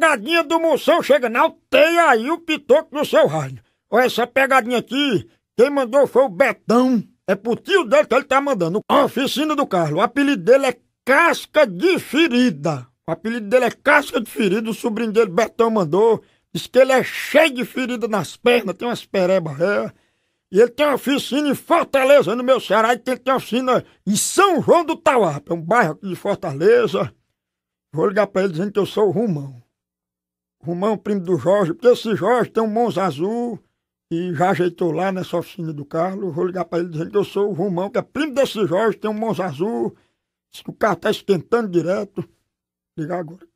pegadinha do Moção chega na alteia aí o pitoco do seu raio. Olha essa pegadinha aqui, quem mandou foi o Betão. É pro tio dele que ele tá mandando. A oficina do Carlos. O apelido dele é Casca de Ferida. O apelido dele é Casca de Ferida. O sobrinho dele, Betão, mandou. Diz que ele é cheio de ferida nas pernas, tem umas perebas. É. E ele tem uma oficina em Fortaleza, no meu Ceará, e tem, tem uma oficina em São João do Tauap, é um bairro aqui de Fortaleza. Vou ligar pra ele dizendo que eu sou o Rumão. Rumão, primo do Jorge, porque esse Jorge tem um Monza Azul e já ajeitou lá nessa oficina do Carlos. Vou ligar pra ele dizendo que eu sou o Rumão, que é primo desse Jorge, tem um Monza Azul. Diz que o carro tá esquentando direto. Ligar agora.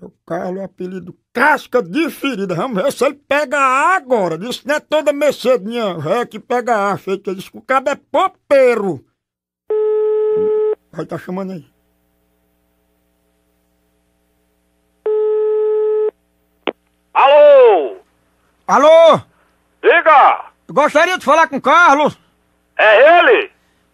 É o Carlos, apelido Casca de Ferida. Vamos ver se ele pega A agora. Diz que não é toda Mercedinha ré que pega A. Feito diz que o cabo é popeiro. Vai tá chamando aí. Alô? Alô? Diga! Gostaria de falar com o Carlos. É ele?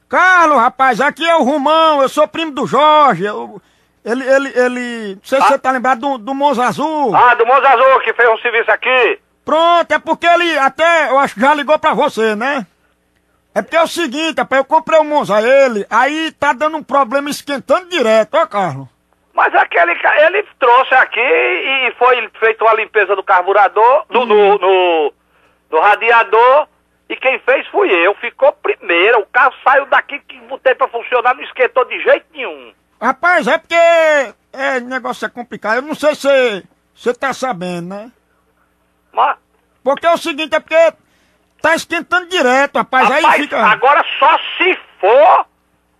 Carlos, rapaz, aqui é o Rumão, eu sou primo do Jorge. eu- ele, ele, ele. Não sei se Ah. você tá lembrado do, do Monza Azul. Ah, do Monza Azul que fez um serviço aqui. Pronto, é porque ele até, eu acho que já ligou pra você, né? É porque é o seguinte, rapaz, eu comprei o Monza a ele, aí tá dando um problema esquentando direto, ó, Carlos. Mas aquele ele trouxe aqui e foi feita uma limpeza do carburador, do, no, no, do radiador, e quem fez fui eu. Ficou primeiro. O carro saiu daqui que botei pra funcionar, não esquentou de jeito nenhum. Rapaz, é porque é, o negócio é complicado, eu não sei se você tá sabendo, né? Mas, Porque é o seguinte, é porque tá esquentando direto, rapaz, aí rapaz, fica... agora só se for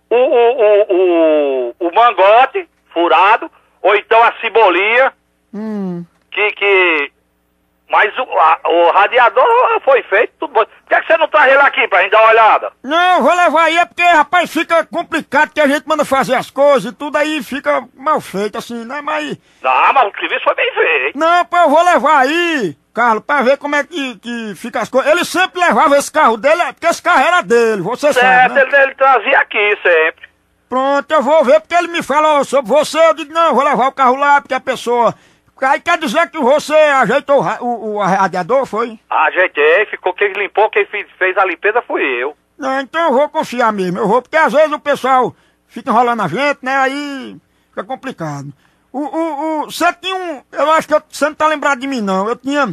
o, o, o, o, o mangote furado, ou então a cebolinha, Hum. que, que... Mas o, a- o radiador foi feito, tudo bom. Por que, é que você não traz ele aqui pra gente dar uma olhada? Não, eu vou levar aí, é porque, rapaz, fica complicado que a gente manda fazer as coisas e tudo aí fica mal feito, assim, né? Mas. Não, mas o serviço foi bem feito. Não, pô, eu vou levar aí, Carlos, pra ver como é que, que fica as coisas. Ele sempre levava esse carro dele, é porque esse carro era dele, você sabe. Certo, Né? ele, ele trazia aqui sempre. Pronto, eu vou ver, porque ele me falou sobre você, eu digo, não, eu vou levar o carro lá, porque a pessoa. Aí quer dizer que você ajeitou o, o, o radiador, foi? Ajeitei, ficou quem limpou, quem fez, fez a limpeza fui eu. Não, então eu vou confiar mesmo, eu vou, porque às vezes o pessoal fica enrolando a gente, né? Aí fica complicado. O, o, o, você tinha um. Eu acho que eu- você não tá lembrado de mim, não. Eu tinha.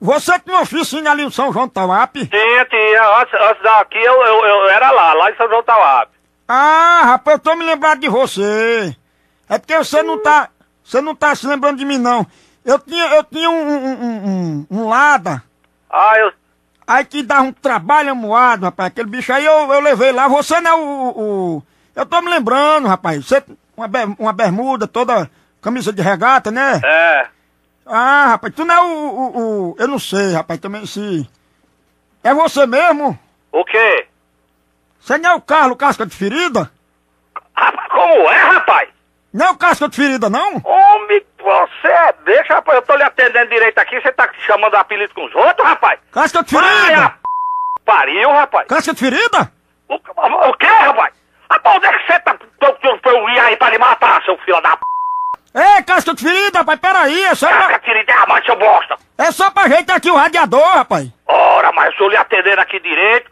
Você tinha uma oficina ali no São João Tauap? Tinha, tinha. Antes, antes daqui eu, eu, eu era lá, lá em São João Tauap. Ah, rapaz, eu tô me lembrando de você. É porque você não tá. Você não tá se lembrando de mim, não. Eu tinha, eu tinha um, um, um, um, um Lada. Ah, eu. Aí que dava um trabalho moado, rapaz. Aquele bicho aí eu, eu levei lá. Você não é o, o- Eu tô me lembrando, rapaz. Você. Uma, uma bermuda toda. Camisa de regata, né? É. Ah, rapaz, tu não é o, o, o- Eu não sei, rapaz, também se. É você mesmo? O quê? Você não é o Carlos Casca de Ferida? Rapaz, como é, rapaz? Não é o Casca de Ferida, não? Homem, você é deixa, rapaz. Eu tô lhe atendendo direito aqui, você tá chamando apelido com os outros, rapaz? Casca de Vai Ferida? a p... pariu, rapaz. Casca de Ferida? O, o quê, rapaz? Rapaz, onde é que você tá? Eu, ia aí pra lhe matar, seu filho da p... Ei, Casca de Ferida, rapaz, peraí, é só Casca pra, de amante, seu bosta. é só pra ajeitar aqui o radiador, rapaz. Ora, mas eu tô lhe atendendo aqui direito,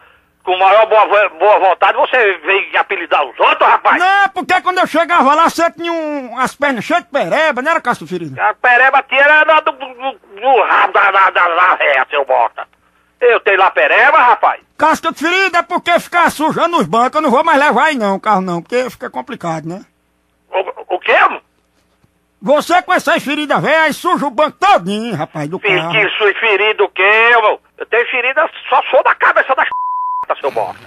com maior boa, boa vontade, você veio apelidar os outros, rapaz? Não, porque quando eu chegava lá, você tinha um, as pernas cheias de pereba, não era Casca de Ferida? A pereba tinha era da- do, do, do rabo da, da, da, da réia, seu bosta. Eu tenho lá pereba, rapaz. Casca de Ferida é porque ficar sujando os bancos, eu não vou mais levar aí não, carro não, porque fica complicado, né? O, o quê? Você com essas feridas velhas, aí suja o banco todinho, rapaz, do carro. que sua ferida o quê, meu? Eu tenho ferida só sou da cabeça das p... seu bosta.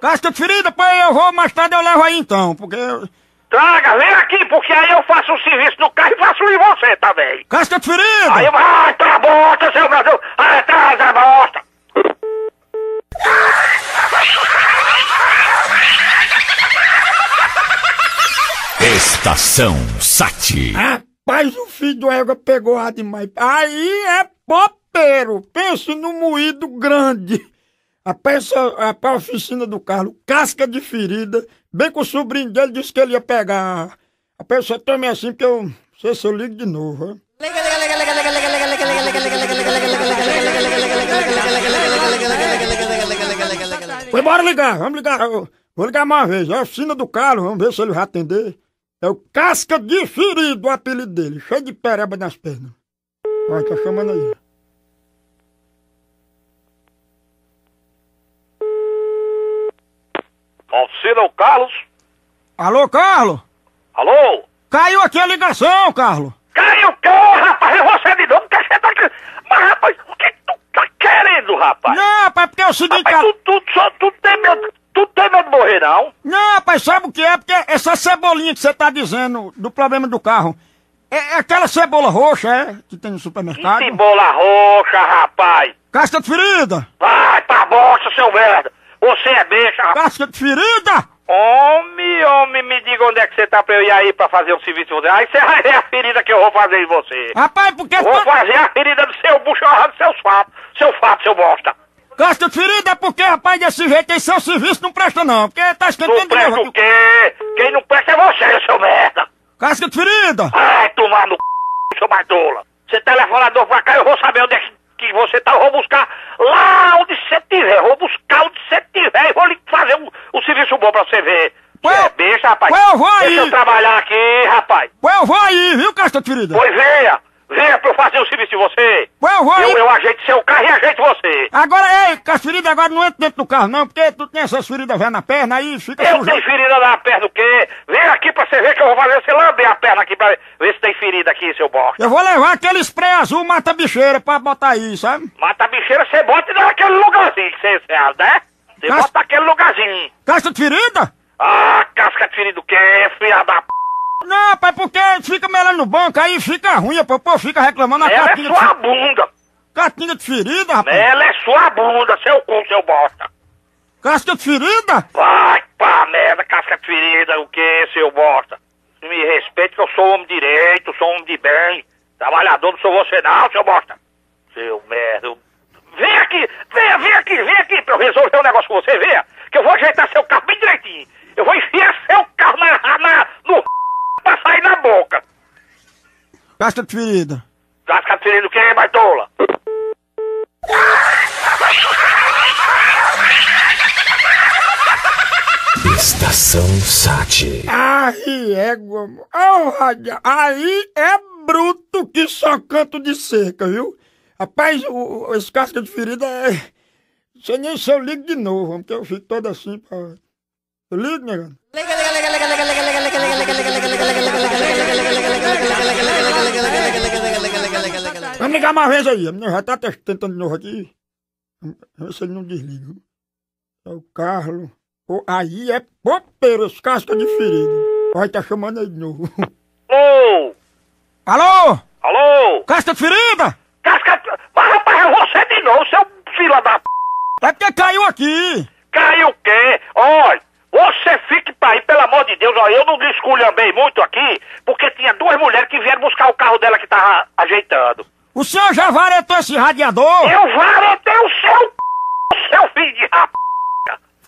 Casca de ferida, pô, eu vou mais tarde eu levo aí então, porque... eu- Traga, vem aqui, porque aí eu faço o serviço no carro e faço em você também. Casca de ferida! Aí eu vai, tá bosta, seu Brasil! Ai, traz a bosta! Estação Sati. Rapaz, o filho do égua pegou a demais. Aí é popeiro. Pense no moído grande. Rapaz, essa, a oficina do Carlos, casca de ferida. Bem que o sobrinho dele disse que ele ia pegar A pessoa tome assim porque eu. Não sei se eu ligo de novo, ó. Foi, bora ligar, vamos ligar. Vou ligar mais uma vez. É a oficina do Carlos, vamos ver se ele vai atender. É o Casca de Ferido, o apelido dele. Cheio de pereba nas pernas. Olha, tá chamando aí. Oficina o Carlos. Alô, Carlos? Alô? Caiu aqui a ligação, Carlos. Caiu o quê, rapaz? É você de novo? Você tá? Mas, rapaz, o que tu tá querendo, rapaz? Não, rapaz, porque é o seguinte... Rapaz, tu, tu, só, tu tem medo... Tu tem medo de morrer, não? Não, rapaz, sabe o que é? Porque essa cebolinha que você tá dizendo do problema do carro... É, é aquela cebola roxa, é? Que tem no supermercado. Que cebola roxa, rapaz. Casca de ferida. Vai pra bosta, seu merda. Você é besta, rapaz. Casca de ferida. Homem, homem, me diga onde é que você tá pra eu ir aí pra fazer um serviço em você. Aí você vai ver a ferida que eu vou fazer em você. Rapaz, porque... Vou fazer a ferida do seu bucho do seus fatos. Seu fato, seu bosta. Casca de ferida é porque, rapaz, desse jeito aí seu serviço não presta não. Porque tá Não esquentando de presta o quê? Quem não presta é você, seu merda. Casca de ferida. Ai, tomar no c... seu baitola. Você telefonador pra cá, eu vou saber onde é que- que você tá. Eu vou buscar lá onde você tiver. Eu vou buscar onde você tiver e vou lhe fazer um, um serviço bom pra você ver. Ué, Você é besta, rapaz. ué, eu vou aí. Deixa eu trabalhar aqui, rapaz. Pô, eu vou aí, viu, de ferida? Pois venha. Venha pra eu fazer um serviço de você. Eu vou. Eu, eu ajeito seu carro e ajeito você. Agora, ei, casca de ferida, agora não entra dentro do carro não, porque tu tem essas feridas velhas na perna aí, fica Eu tenho ferida na perna do quê? Vem aqui pra você ver que eu vou fazer você lamber a perna aqui pra ver se tem ferida aqui, seu bosta. Eu vou levar aquele spray azul mata-bicheira pra botar aí, sabe? Mata a bicheira, você bota naquele lugarzinho que você sabe, né? Você Mas- bota naquele lugarzinho. Casca de ferida? Ah, casca de ferida do quê, filha da p... Não, pai, porque fica melando no banco, aí fica ruim, pô, pô fica reclamando a Ela é de, sua fe- bunda. catinha de ferida, rapaz. Ela é sua bunda, seu cu, seu bosta. Casca de ferida? Vai pra merda, casca de ferida, o quê, seu bosta? Me respeite que eu sou homem direito, sou homem de bem. Trabalhador, não sou você não, seu bosta. Seu merda. eu- Vem aqui, venha, vem aqui, vem aqui pra eu resolver um negócio com você, venha. Que eu vou ajeitar seu carro bem direitinho. Eu vou enfiar seu carro na, na, no pra sair na boca. Casca de ferida. Casca de ferida do quê, baitola? Estação Sati. Aí, égua. Oh, rádio, aí é bruto que só canto de seca, viu? Rapaz, o, o- esse casca de ferida é. Não sei nem se eu ligo de novo, porque eu fico todo assim pra. Eu ligo, negado? Vamos ligar uma vez aí. A menina já tá tentando de novo aqui. Vamos ver se ele não desliga. É o Carlos. Pô, aí é popeiro, esse casca de ferida. Olha, tá chamando aí de novo. Alô? Alô? Alô? Casca de ferida? Casca. Mas rapaz, é você de novo, seu filho da p... É porque caiu aqui. Caiu o quê? Olha, você fique pra aí, pelo amor de Deus, olha, eu não desculhambei muito aqui, porque tinha duas mulheres que vieram buscar o carro dela que tava ajeitando. O senhor já varetou esse radiador? Eu varetei o seu p... seu filho de rap...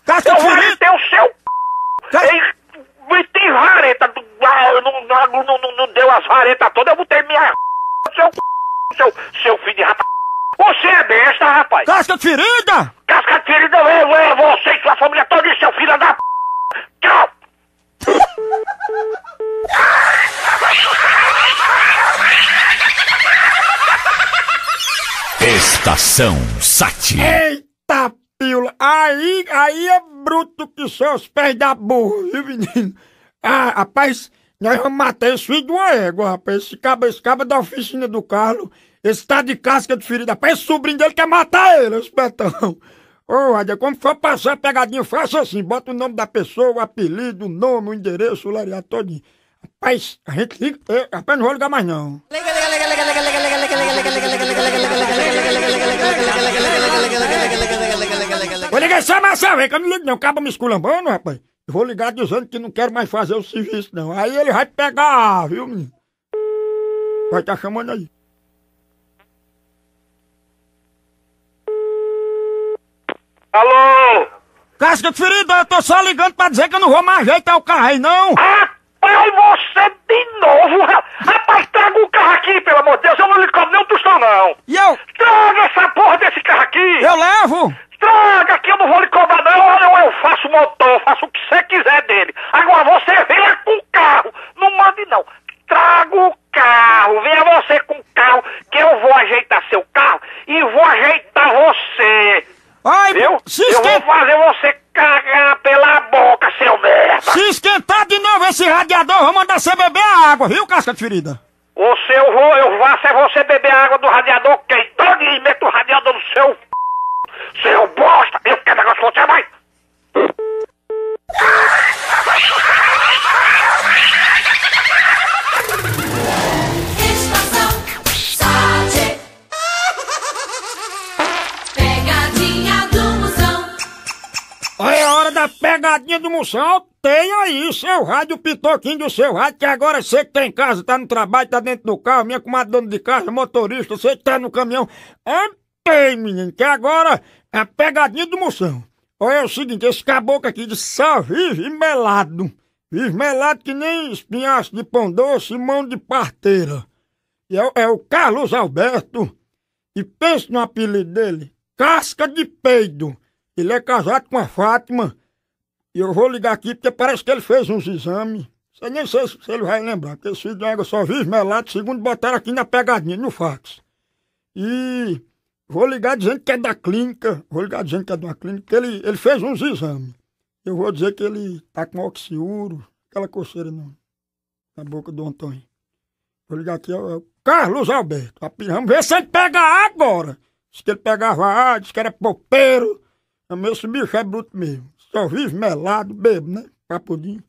Casca Eu varetei o seu p... Cas- Ei, me tem vareta, ah, não, não, não, deu as varetas todas, eu botei minha seu p... seu, seu filho de rap... Você é besta, rapaz. Casca de ferida? Casca de ferida, eu, eu, você e sua família toda, e seu filho da p... Tchau! Estação Sati. Eita pila! Aí, aí é bruto que só os pés da burra, viu, menino? Ah, rapaz, nós vamos matar esse filho de uma égua, rapaz. Esse cabo, esse cabo da oficina do Carlos, esse tá de casca de ferida. Rapaz, esse sobrinho dele quer matar ele, esse petão. Ô, Rádia, quando for passar pegadinha, faça assim, bota o nome da pessoa, o apelido, o nome, o endereço, o lariado todinho. Rapaz, a gente liga, eh, rapaz, não vou ligar mais não. Vou ligar só mais essa vez, que eu não ligo não. Acaba me esculambando, rapaz. Eu vou ligar dizendo que não quero mais fazer o serviço, não. Aí ele vai pegar, viu, menino? Vai estar chamando aí. Alô? Casca de ferida, eu tô só ligando pra dizer que eu não vou mais ajeitar o carro aí, não. Rapaz, você de novo! ra- Rapaz, traga o carro aqui, pelo amor de Deus! Eu não lhe cobro nem um tostão, não! E eu, Traga essa porra desse carro aqui! eu levo! Traga que eu não vou lhe cobrar não, olha, eu faço motor, faço o que você quiser dele. Agora você lá com o carro, não mande não. Traga o carro, venha você com o carro, que eu vou ajeitar seu carro e vou ajeitar você. Ai, Viu? se, Eu vou fazer você cagar pela boca, seu merda. se esquentar de novo esse radiador, eu vou mandar você beber a água, viu, casca de ferida? O seu vou, eu faço é você beber água do radiador quente todo e meto o radiador no seu seu bosta. Eu quero negócio com você, vai. Da pegadinha do moção. Tem aí seu rádio, o pitoquinho do seu rádio, que agora você que tá em casa, tá no trabalho, tá dentro do carro, minha comadre dona de casa, motorista, você que tá no caminhão. É, tem, menino, que agora é a pegadinha do moção. Olha, é o seguinte, esse caboclo aqui de só vive melado. Vive melado que nem espinhaço de pão doce e mão de parteira. E é, o- é o Carlos Alberto. E pense no apelido dele, Casca de Peido. Ele é casado com a Fátima. E eu vou ligar aqui porque parece que ele fez uns exames. Você nem sei se ele vai lembrar, porque esse filho de égua só vive melado, segundo botaram aqui na pegadinha, no fax. E vou ligar dizendo que é da clínica, vou ligar dizendo que é de uma clínica, porque ele, ele fez uns exames. Eu vou dizer que ele tá com oxiuro, aquela coceira no, na boca do Antônio. Vou ligar aqui, é o é o Carlos Alberto. Vamos ver se ele pega agora. Diz que ele pegava água, disse que era popeiro. Mas esse bicho é bruto mesmo. Só vive melado, bebo, né? Papudinho.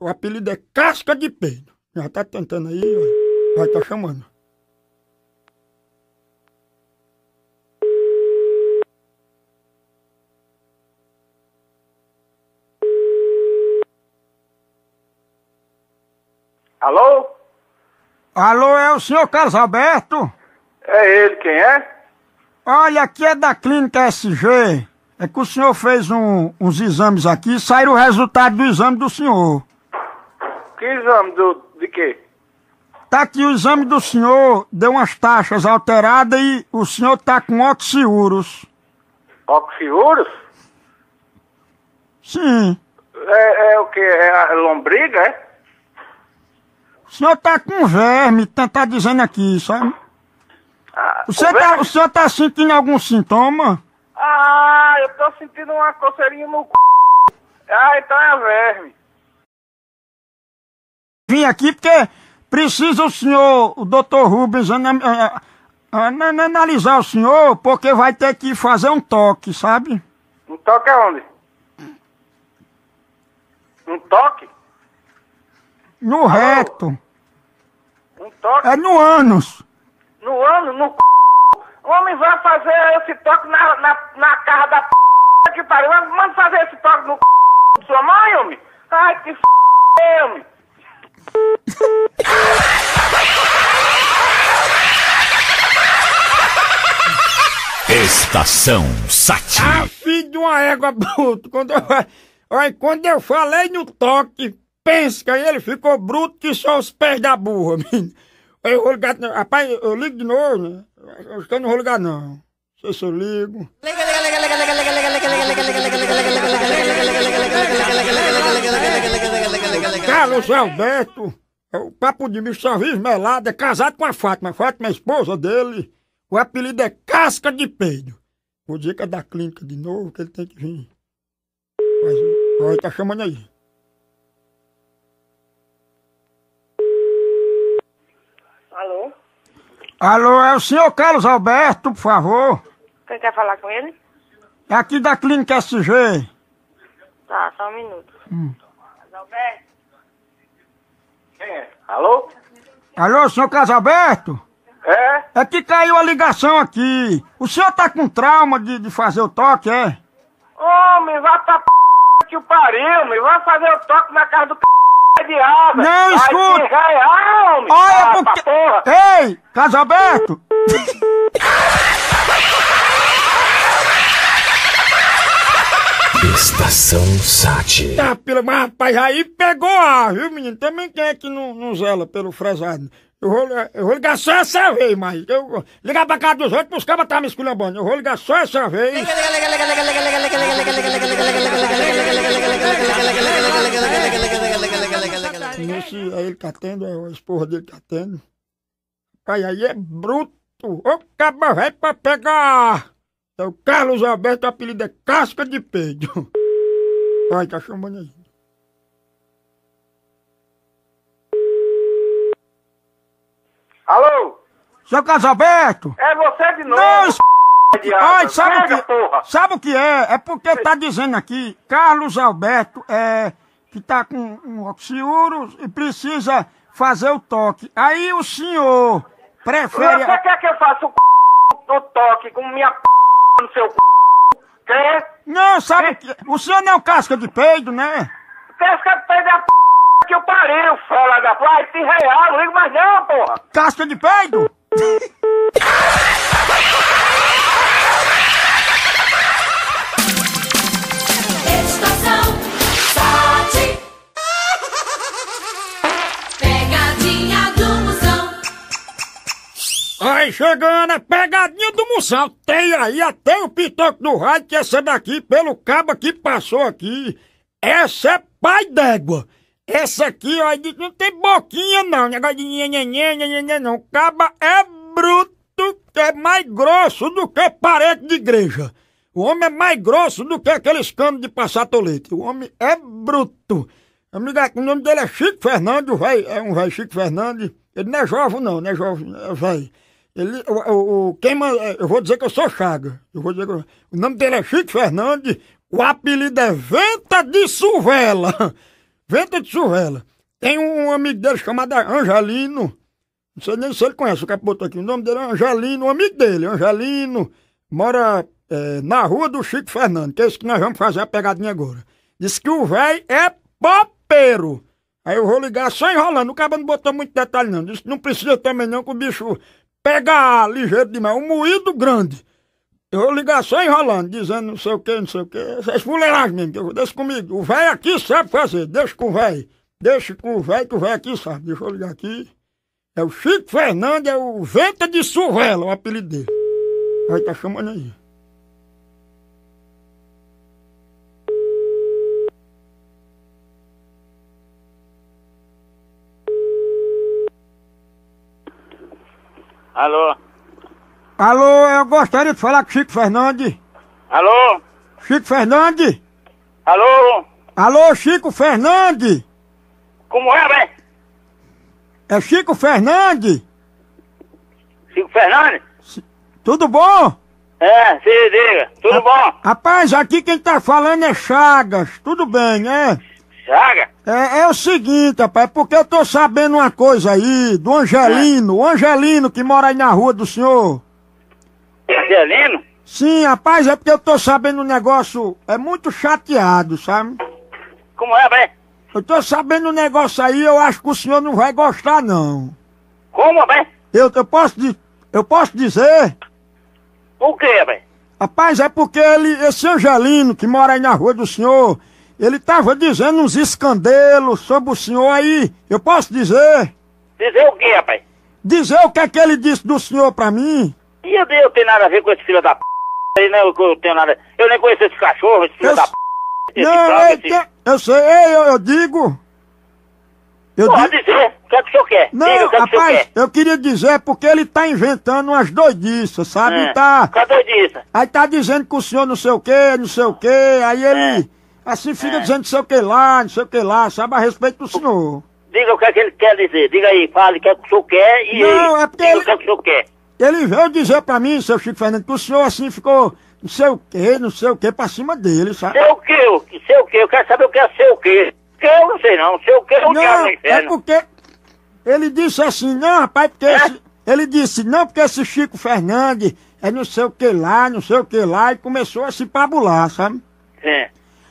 O apelido é Casca de Peido. Já tá tentando aí, ó. Vai tá chamando. Alô? Alô, é o senhor Carlos Alberto? É ele, quem é? Olha, aqui é da clínica SG. É que o senhor fez um- uns exames aqui e saíram o resultado do exame do senhor. Que exame do, de quê? Tá aqui o exame do senhor, deu umas taxas alteradas e o senhor tá com oxiúros. Oxiúros? Sim. É, é o que? É a lombriga, é? O senhor tá com verme, tá, tá dizendo aqui, sabe? Ah, O, senhor tá, o senhor tá sentindo algum sintoma? Ah, eu tô sentindo uma coceirinha no c... Ah, então é verme. Vim aqui porque precisa o senhor, o doutor Rubens, ah, ah, ana- analisar o senhor, porque vai ter que fazer um toque, sabe? Um toque aonde? Um toque? No reto. Um toque? É no ânus. No ano, no c... Homem vai fazer esse toque na, na, na casa da p... que pariu. Manda fazer esse toque no c... de sua mãe, homem. Ai, que f... homem. Estação Sati. Ah, filho de uma égua bruto. Quando eu, olha, quando eu falei no toque, pensa que ele ficou bruto que só os pés da burra, menino. Eu vou ligar, rapaz, eu ligo de novo, né? Eu acho que eu não não. Se eu ligo. Carlos Alberto, o papo de bicho só vive melado, é casado com a Fátima. Fátima é esposa dele. O apelido é Casca de Peido. Vou dizer que é da clínica de novo, que ele tem que vir. Mas, olha, tá chamando aí. Alô? Alô, é o senhor Carlos Alberto, por favor. Quem quer falar com ele? É aqui da clínica SG. Tá, só um minuto. Alberto? Quem é? Alô? Alô, senhor Carlos Alberto? É? É que caiu a ligação aqui. O senhor tá com trauma de, de fazer o toque, é? Homem, vai pra p... que o pariu, homem. Vai fazer o toque na casa do p... diabo. Não, escuta. Ai, que real, homem. Olha, Ah, porque... pra porra. Ei, Carlos Alberto! Estação Sat. Tá, pelo, mas rapaz, aí pegou ar, viu, menino? Também quem é que não, não zela pelo fresado? Eu vou, eu vou ligar só essa vez, mas eu vou ligar pra casa dos outros, os cabas tá me esculhambando. Eu vou ligar só essa vez. Esse aí ele tá tendo, é a esposa dele tá tendo. Aí é bruto. Ô caba vai pra pegar. É o Carlos Alberto, o apelido é Casca de Peido. Vai, tá chamando aí. Alô? Seu Carlos Alberto! É você de novo? Não, s... Ai, sabe o Pega, que, porra. sabe o que é? É porque tá dizendo aqui, Carlos Alberto é que tá com um oxiuro e precisa fazer o toque. Aí o senhor prefere. Você quer que eu faça o, c... o toque com minha p... no seu c... Quer? Não, sabe o que? O senhor não é um casca de peido, né? Quer que eu pegue a p... que eu parei, o fela da p... Ai, se real, não ligo mais não, porra. Casca de peido? Aí chegando a pegadinha do Moção. Tem aí até o pitoco do rádio, que essa daqui, pelo cabo que passou aqui. Essa é pai d'égua. Essa aqui, ó, não tem boquinha não. Negócio de nhenhenhen, nhenhenhen, não. Caba é bruto, que é mais grosso do que parede de igreja. O homem é mais grosso do que aqueles canos de passar tolete. O homem é bruto. Amiga, o nome dele é Chico Fernandes, o véi, é um velho Chico Fernandes. Ele não é jovem, não, não é jovem, é velho. Ele, o, o, o- quem man- eu vou dizer que eu sou Chaga. Eu vou dizer que eu- o nome dele é Chico Fernandes, o apelido é Venta de Suvela. Venta de Suvela. Tem um amigo dele chamado Angelino. Não sei nem se ele conhece o que botou aqui. O nome dele é Angelino, um amigo dele, Angelino. Mora é, na rua do Chico Fernandes, que é esse que nós vamos fazer a pegadinha agora. Diz que o velho é popeiro. Aí eu vou ligar só enrolando. O cara não botou muito detalhe, não. Disse que não precisa também, não, que o bicho pega ligeiro demais. Um moído grande. Eu vou ligar só enrolando, dizendo não sei o que, não sei o que. Essas fuleiragens mesmo, que eu deixa comigo. O velho aqui sabe fazer, deixa com o velho. Deixa com o velho, que o velho aqui sabe. Deixa eu ligar aqui. É o Chico Fernandes, é o Venta de Survela, o apelido dele. Aí tá chamando aí. Alô? Alô, eu gostaria de falar com o Chico Fernandes. Alô? Chico Fernandes? Alô? Alô, Chico Fernandes? Como é, velho? É Chico Fernandes? Chico Fernandes? Tudo bom? É, se diga. Tudo bom? Rapaz, aqui quem tá falando é Chagas. Tudo bem, né? Chaga? É, é o seguinte, rapaz, porque eu tô sabendo uma coisa aí do Angelino, o Angelino que mora aí na rua do senhor. Angelino? Sim, rapaz, é porque eu tô sabendo um negócio, é muito chateado, sabe? Como é, velho? Eu tô sabendo um negócio aí, eu acho que o senhor não vai gostar, não. Como, velho? Eu, eu posso di- eu posso dizer? O que, velho? Rapaz, é porque ele, esse Angelino que mora aí na rua do senhor, ele tava dizendo uns escandelos sobre o senhor aí. Eu posso dizer? Dizer o que, rapaz? Dizer o que é que ele disse do senhor pra mim? E eu, eu tenho nada a ver com esse filho da p. aí, né? Eu, eu tenho nada. Eu nem conheço esse cachorro, esse filho Eu da p. Esse Não, frango, eu, esse... eu sei, ei, eu, eu digo. Eu Pode digo. dizer. O que é que o senhor quer? Diga Não, o que é que rapaz, eu queria dizer porque ele tá inventando umas doidices, sabe? É. Tá, Cadê disso? aí tá dizendo que o senhor não sei o que, não sei o que, aí ele assim fica É. dizendo não sei o que lá, não sei o que lá, sabe, a respeito do senhor. Diga o que é que ele quer dizer. Diga aí, fale o que é que o senhor quer e Não, é porque diga ele- o que é que o senhor quer. Ele veio dizer pra mim, seu Chico Fernando, que o senhor assim ficou não sei o que, não sei o que, pra cima dele, sabe? Sei o que, eu- sei o que, eu quero saber o que é ser o que. Que eu não sei não, sei o que é diabo Não, do é porque ele disse assim, não, rapaz, porque É? esse- ele disse, não, porque esse Chico Fernandes é não sei o que lá, não sei o que lá, e começou a se pabular, sabe? Sim.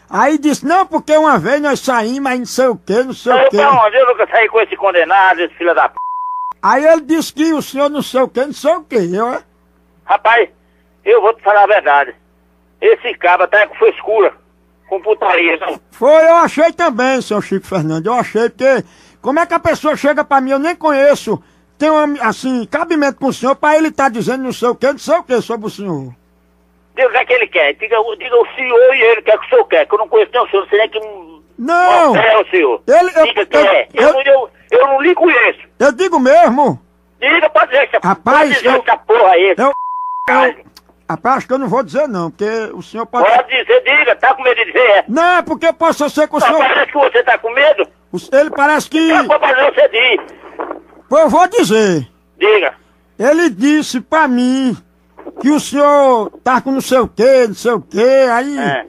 Aí disse, não, porque uma vez nós saímos, mas não sei o que, não sei o Eu, que. pra onde? Eu nunca saí com esse condenado, esse filho da p. Aí ele disse que o senhor não sei o que, não sei o que. Eu, é? Rapaz, eu vou te falar a verdade. Esse cabra tá com frescura. putaria, não. Foi, eu achei também, seu Chico Fernandes. Eu achei porque. Como é que a pessoa chega pra mim, eu nem conheço. Tem um, assim, cabimento com o senhor pra ele tá dizendo não sei o que, não sei o que sobre o senhor. Diga o que é que ele quer. Diga, o- diga o senhor e ele, o que é que o senhor quer. Que eu não conheço nem o senhor, não sei nem que... Não! É o senhor. Ele- eu- Diga que eu- é. Eu, eu- não- eu, eu não lhe conheço. Eu digo mesmo. Diga, pode dizer essa, Rapaz, pode dizer eu- essa porra aí. Eu. Eu rapaz, acho que eu não vou dizer não, porque o senhor pode. Pode dizer, diga. Tá com medo de dizer, é. Não, é porque possa ser que o senhor. parece que você tá com medo. Ele parece que. Eu vou fazer você diz. Pô, Eu vou dizer. Diga. Ele disse pra mim que o senhor tá com não sei o que, não sei o que, aí. É.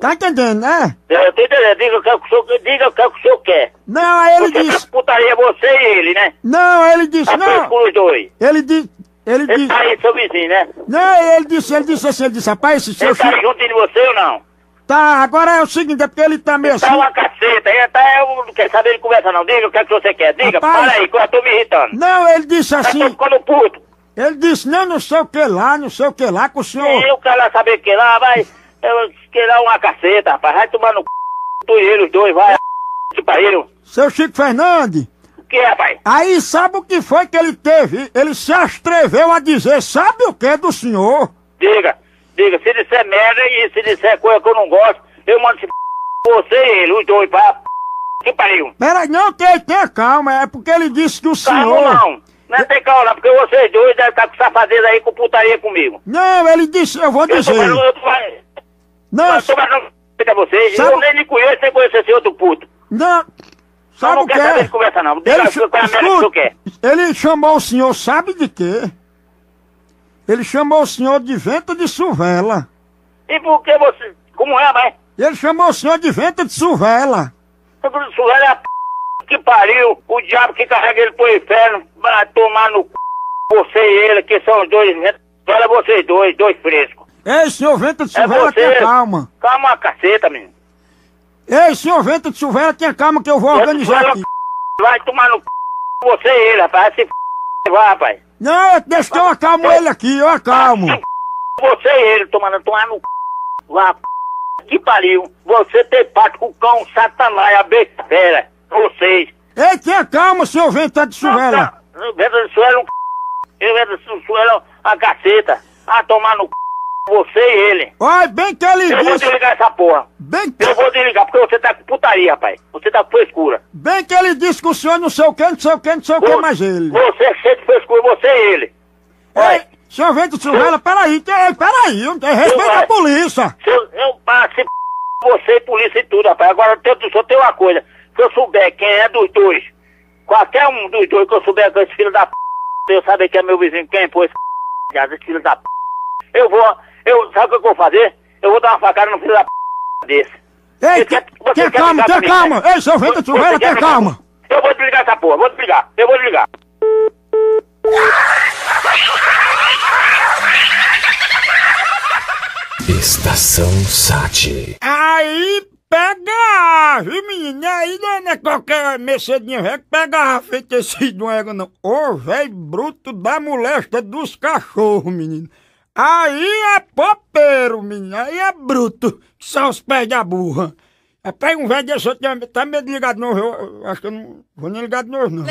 Tá entendendo, né? Eu tô entendendo. Diga o que, é o senhor, diga o que, é que o senhor quer. Não, aí ele Você disse. tá putaria você e ele, né? Não, aí ele disse, Tá não. com os dois. Ele disse. Ele Ele disse. tá aí, seu vizinho, né? Não, ele disse, ele disse assim, ele disse, rapaz, esse seu Ele tá junto de você ou não? Tá, agora é o seguinte, é porque ele tá meio assim. Tá uma caceta. Ele tá, eu não quero saber de conversa não. Diga o que é que você quer. Diga, Rapaz. para aí, que eu tô me irritando. Não, ele disse assim. tô ficando puto. Ele disse, não, não sei o que lá, não sei o que lá, com o senhor. Eu quero lá saber que lá, vai. Eu quero lá uma caceta, rapaz. Vai tomar no c... Tu e ele, os dois, vai. Pariu. Seu Chico Fernandes. O que, rapaz? Aí sabe o que foi que ele teve? Ele se atreveu a dizer, sabe o que do senhor? Diga, diga. Se disser merda e se disser coisa que eu não gosto, eu mando se você e ele, os dois, pra... Que pariu. Peraí, não, tenha, tenha calma, é porque ele disse que o Calma senhor... não. Não é ter calma, não, porque vocês dois devem estar com safadeza aí, com putaria comigo. Não, ele disse, eu vou Eu tô dizer. eu tô Não, eu tô vocês. Sabe- Eu nem lhe conheço, nem conheço esse outro puto. não, sabe não o que é? de conversa não. Ele, qual é que escuta, ele chamou o senhor, sabe de quê? Ele chamou o senhor de vento de suvela. E por que você... Como é, mas... Ele chamou o senhor de vento de suvela. Isso é a p... que pariu. O diabo que carrega ele pro inferno. Vai tomar no c... Você e ele, que são os dois... Olha vocês dois, dois frescos. Ei, senhor vento de É suvela, você. tenha calma. Calma uma caceta, menino. Ei, senhor vento de suvela, tenha calma que eu vou organizar aqui. Vai tomar no c... Você e ele, rapaz. Se f... Vai, rapaz. Não, deixa que eu acalmo ele aqui, eu acalmo. Você e ele tomando tomar no c... P... que pariu. Você tem pacto com o cão satanás, a besteira. Vocês. Ei, tenha calma, senhor vento de suvela. Suelo, um c... Eu suelo, uma caceta. Ah, tomar no c... Você e ele. Olha, bem que ele Eu vou disse, desligar essa porra. bem que, Eu vou desligar porque você tá com putaria, rapaz. Você tá com frescura. bem que ele disse que o senhor não sei o que, não sei o que, não sei o que mais ele. Você é cheio de frescura, você e ele. Ei, Olha, senhor vento suvela, peraí, peraí, eu tenho respeito vai. à polícia. se eu, eu passe p... você, polícia e tudo, rapaz. Agora eu tenho, só tem uma coisa. Se eu souber quem é dos dois, qualquer um dos dois que eu souber que esse filho da p... eu saber que é meu vizinho, quem foi esse p... esse filho da p... Eu vou, eu, sabe o que eu vou fazer? Eu vou dar uma facada no filho da p... desse. Ei, quer- você tenha quer calma, tenha calma. Ei, senhor vento de quer tenha calma. Eu vou desligar essa porra, vou desligar, eu vou desligar. Estação Sati. Viu menino? Aí não é- não é qualquer mercedinha velho que pega feito esse de uma égua, não. Ô velho bruto da molesta dos cachorros, menino. Aí é popeiro, menino. Aí é bruto. que São os pés da burra. É, pega um velho desse, eu tenho- tá meio ligado novo. Eu, acho que eu não vou nem ligar de novo, não.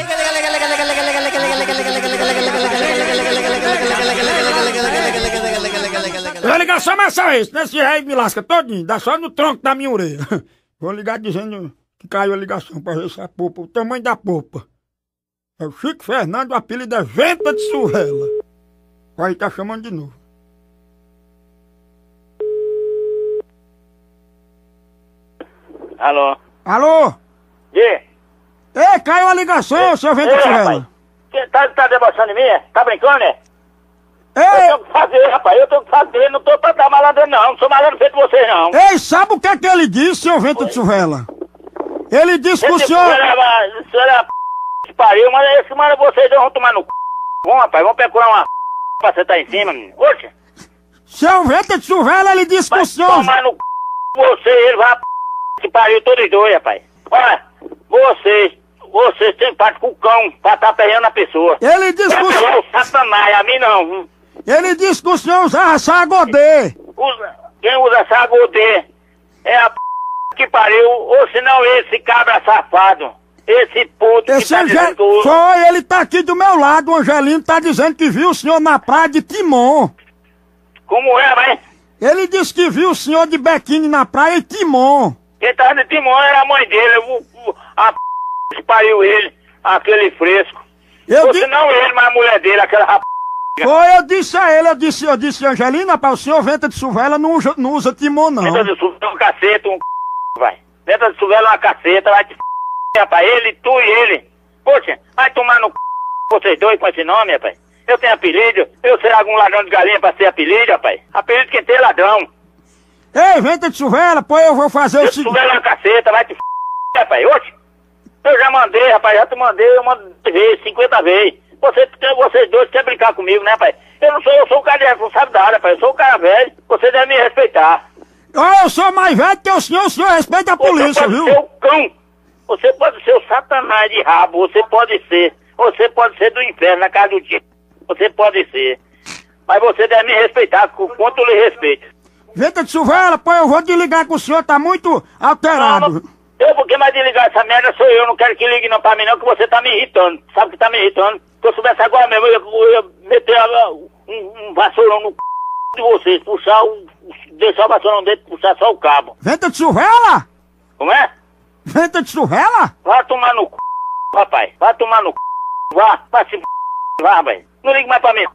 Eu vou ligar só mais só esse, nesse rei me lasca todinho, dá só no tronco da minha orelha. Vou ligar dizendo que caiu a ligação pra ver se a polpa, o tamanho da polpa. É o Chico Fernando, o apelido é Venta de Surrela. Aí tá chamando de novo. Alô? Alô? Diga. Ei, caiu a ligação, seu Venta de. Surrela. Tá, tá debochando de mim? é? Tá brincando, é? Eu Ei, tenho que fazer, rapaz. Eu tenho que fazer. Não tô pra estar malandro, não. Não sou malandro feito vocês, não. ei, sabe o que é que ele disse, seu Vento de Surrela? Ele disse que o senhor... é, esse senhor é a p... pariu, mas esse mano vocês vão tomar no c... Vamos, rapaz. Vamos procurar uma p... pra você tá em cima, menino. Oxe, Seu Venta de Surrela, ele disse que o senhor... tomar no c... Você ele vai p... que pariu todos dois, rapaz. Olha, vocês, vocês têm parte com o cão pra tá pegando a pessoa. Ele disse que o senhor... É o satanás, a mim não. Ele disse que o senhor usava sagodê. Usa, quem usa sagodê é a p... pariu, ou senão esse cabra safado, esse puto que Esse tá dizendo Angelino. que o... Foi, ele tá aqui do meu lado. O Angelino tá dizendo que viu o senhor na praia de Timon. Como é, vai? Ele disse que viu o senhor de Bequine na praia de Timon. Quem tava de timão era a mãe dele, a p... que pariu ele, aquele fresco. Eu, Ou di... senão ele, mas a mulher dele, aquela rap... Foi, eu disse a ele, eu disse, eu disse, Angelina, para o senhor venta de suvela não usa, não usa Timon, não. Dentro de suvela um caceta, um c... vai. Dentro de suvela uma caceta, vai te f... rapaz. Ele, tu e ele. Poxa, vai tomar no c... vocês dois com esse nome, rapaz. Eu tenho apelido, eu sei algum ladrão de galinha pra ser apelido, rapaz. Apelido quem tem é ladrão. Ei, venta de suvela, pô, eu vou fazer o Dentro de seguinte. suvela uma caceta, vai te f... rapaz. Oxe, eu já mandei, rapaz, já te mandei, eu mando vezes, 50 vezes. Você, vocês dois querem brincar comigo, né, rapaz? Eu não sou, eu sou o cara de responsabilidade, rapaz. Eu sou o cara velho, você deve me respeitar. Ó, eu sou mais velho que o senhor, o senhor respeita a polícia, você pode viu? ser o cão. Você pode ser o satanás de rabo. Você pode ser. Você pode ser do inferno na casa do dia. Você pode ser. Mas você deve me respeitar, com quanto eu lhe respeito. Venta de suvela, pô, eu vou desligar que o senhor tá muito alterado. Eu, porque mais de ligar essa merda sou eu. Não quero que ligue não pra mim não, que você tá me irritando. Sabe que tá me irritando? Se eu soubesse agora mesmo, eu ia, eu ia meter a- um, um vassourão no c... de vocês. Puxar o... Deixar o vassourão dentro, puxar só o cabo. Venta de suvela? Como é? Venta de suvela? Vá tomar no c... rapaz. Vá tomar no c... Vá, vá se. Vá, rapaz. Não ligue mais pra mim.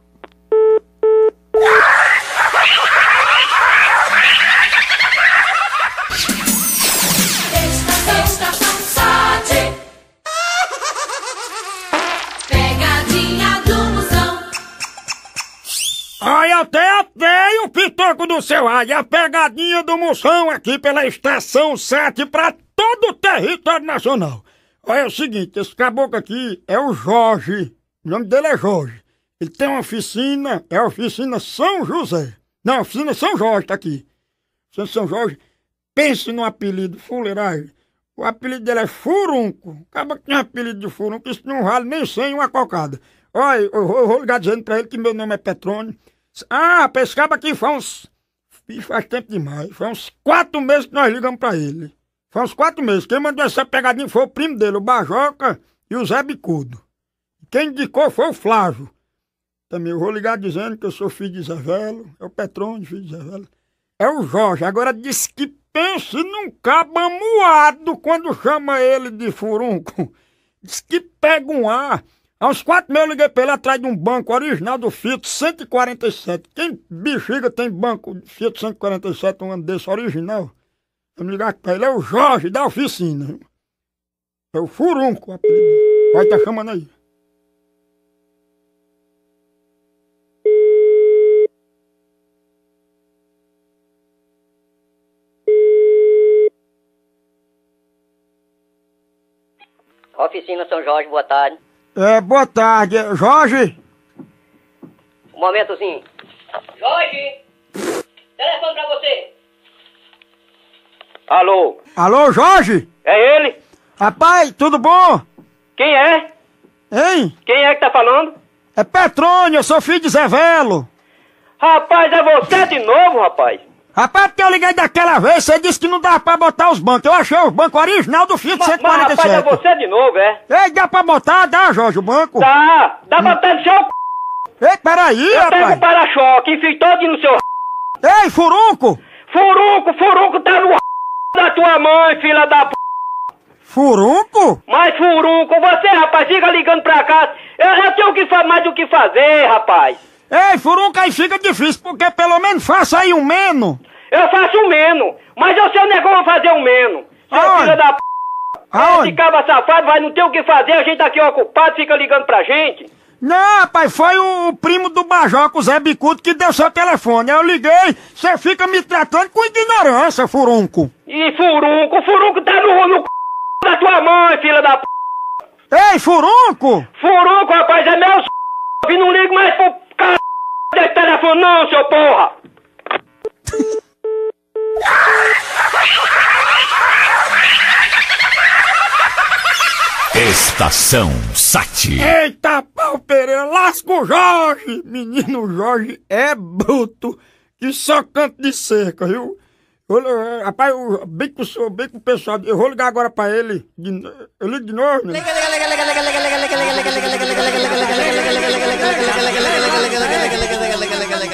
Olha, até atei o pitoco do seu ar. A pegadinha do moção aqui pela estação 7 pra todo o território nacional. Olha é o seguinte, esse caboclo aqui é o Jorge. O nome dele é Jorge. Ele tem uma oficina, é a oficina São José. Não, oficina São Jorge tá aqui. Oficina São Jorge. Pense no apelido fuleiragem. O apelido dele é Furunco. Acaba que tem um apelido de Furunco, isso não vale nem sem uma cocada. Olha, eu vou, eu vou ligar dizendo pra ele que meu nome é Petrônio. Ah, cabo aqui faz uns. Faz tempo demais. Faz uns quatro meses que nós ligamos pra ele. Faz uns quatro meses. Quem mandou essa pegadinha foi o primo dele, o Bajoca e o Zé Bicudo. Quem indicou foi o Flávio. Também eu vou ligar dizendo que eu sou filho de Zé Velo. É o Petrônio, filho de Zé Velo. É o Jorge. Agora disse que pense num cabo amuado quando chama ele de furunco. Diz que pega um ar. Há uns quatro meses eu liguei pra ele atrás de um banco original do Fiat 147. Quem bexiga tem banco Fiat 147, um ano desse original? Eu me ligar pra ele, é o Jorge da oficina. É o furunco, o apelido. Vai tá chamando aí. Oficina São Jorge, boa tarde. É, boa tarde. Jorge? Um momentozinho. Jorge! Telefone pra você. Alô? Alô, Jorge? É ele? Rapaz, tudo bom? Quem é? Hein? Quem é que tá falando? É Petrônio, eu sou filho de Zé Velo. Rapaz, é você de novo, rapaz? Rapaz, porque eu liguei daquela vez, você disse que não dava pra botar os bancos. Eu achei os bancos original do Fiat Mas, mas, rapaz, é 147. você de novo, é? Ei, dá pra botar? Dá, Jorge, o banco? Tá, dá pra no seu c... Ei, peraí, Eu pego o rapaz. para-choque, enfio todo no seu Ei, furunco! Furunco, furunco tá no da tua mãe, filha da p... Furunco? Mas furunco, você, rapaz, fica ligando pra cá. Eu, eu tenho que mais do que fazer, rapaz. Ei, furunco, aí fica difícil, porque pelo menos faça aí um menos. Eu faço um menos, mas eu sei onde é que eu vou fazer um menos. Seu filho da p... Esse Aonde? caba safado vai não ter o que fazer, a gente tá aqui ocupado, fica ligando pra gente. Não, rapaz, foi o primo do Bajoca, o Zé Bicudo, que deu seu telefone. Aí eu liguei, você fica me tratando com ignorância, furunco. E furunco, furunco tá no, no c... da tua mãe, filha da p... Ei, furunco! Furunco, rapaz, é meu c... E não ligo mais pro c... desse telefone não, seu porra. Estação Sati. Eita, pau Pereira, lasca o Jorge! Menino Jorge é bruto, que só canto de cerca, viu? Ô, Rapaz, bem com o pessoal. Eu vou ligar agora pra ele. Eu ligo de novo, né?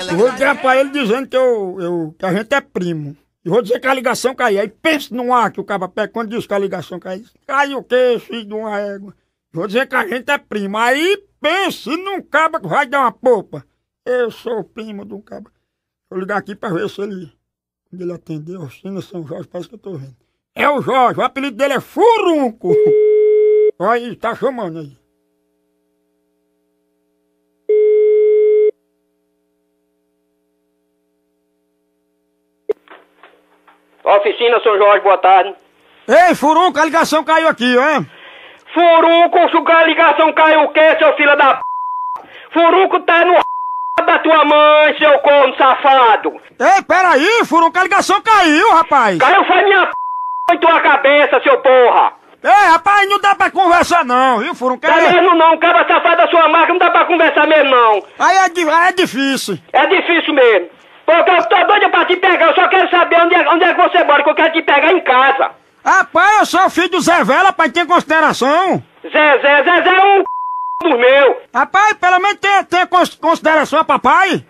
Eu vou ligar pra ele dizendo que, eu, eu, que a gente é primo. E vou dizer que a ligação caiu. Aí pense no ar que o caba pega quando diz que a ligação caiu. Caiu o quê, filho de uma égua? Vou dizer que a gente é primo. Aí pense num caba que vai dar uma popa. Eu sou primo de um caba. Vou ligar aqui pra ver se ele. Quando ele atender, oficina São Jorge, parece que eu tô vendo. É o Jorge, o apelido dele é Furunco. Olha aí, tá chamando aí. Oficina São Jorge, boa tarde. Ei, Furunco, a ligação caiu aqui, ó. Furuco, sugar a ligação caiu o quê, seu filho da p... Furuco tá no da tua mãe, seu corno safado. Ei, peraí, Furunco, a ligação caiu, rapaz. Caiu foi minha p... em tua cabeça, seu porra. Ei, rapaz, não dá pra conversar não, viu, Furunco? Tá É- mesmo não, cabra safado da sua marca, não dá pra conversar mesmo não. Aí é, di- aí é difícil. É difícil mesmo. Porque eu tô doido pra te pegar, eu só quero saber onde é, onde é que você mora, que eu quero te pegar em casa. Rapaz, eu sou filho do Zé Vela, pai, tem consideração. Zé, Zé, Zé, Zé é um c... dos meus. Rapaz, pelo menos tem, tem cons- consideração papai.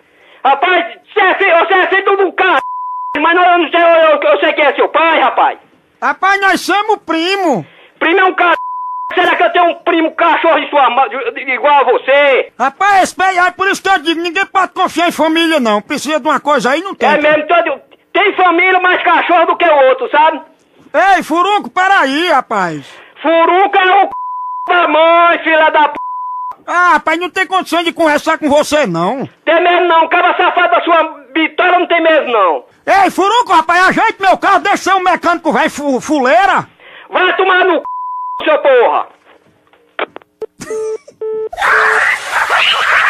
Rapaz, você é filho, você é filho do cara, mas não, eu não sei, eu, eu, eu sei quem é seu pai, rapaz. Rapaz, nós somos primo. Primo é um cara. Será que eu tenho um primo cachorro de sua de- igual a você? Rapaz, respeita, é por isso que eu digo, ninguém pode confiar em família não. Precisa de uma coisa aí, não tem. É mesmo, todo, tem família mais cachorro do que o outro, sabe? Ei, Furunco, peraí, rapaz. Furuca é o c... da mãe, filha da p... Ah, rapaz, não tem condição de conversar com você, não. Tem mesmo não, cabra safado da sua vitória não tem mesmo não. Ei, Furunco, rapaz, ajeite meu carro, deixa ser um mecânico velho fu fuleira. Vai tomar no c... seu porra.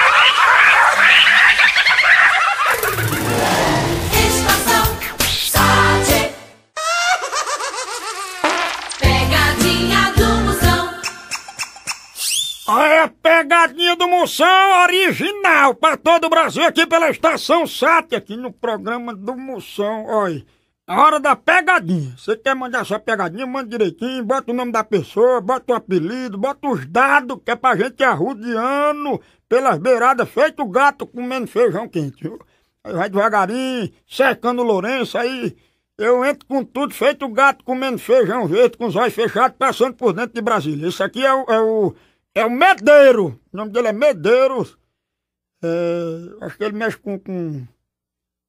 pegadinha do Moção original pra todo o Brasil aqui pela Estação SAT, aqui no programa do Moção. Olha, a hora da pegadinha. Você quer mandar sua pegadinha, manda direitinho, bota o nome da pessoa, bota o apelido, bota os dados, que é pra gente arrudeando pelas beiradas, feito gato comendo feijão quente. viu? Aí vai devagarinho, secando o Lourenço, aí eu entro com tudo, feito gato comendo feijão verde, com os olhos fechados, passando por dentro de Brasília. Esse aqui é o, é o, é o Medeiro. O nome dele é Medeiros. É, acho que ele mexe com. com,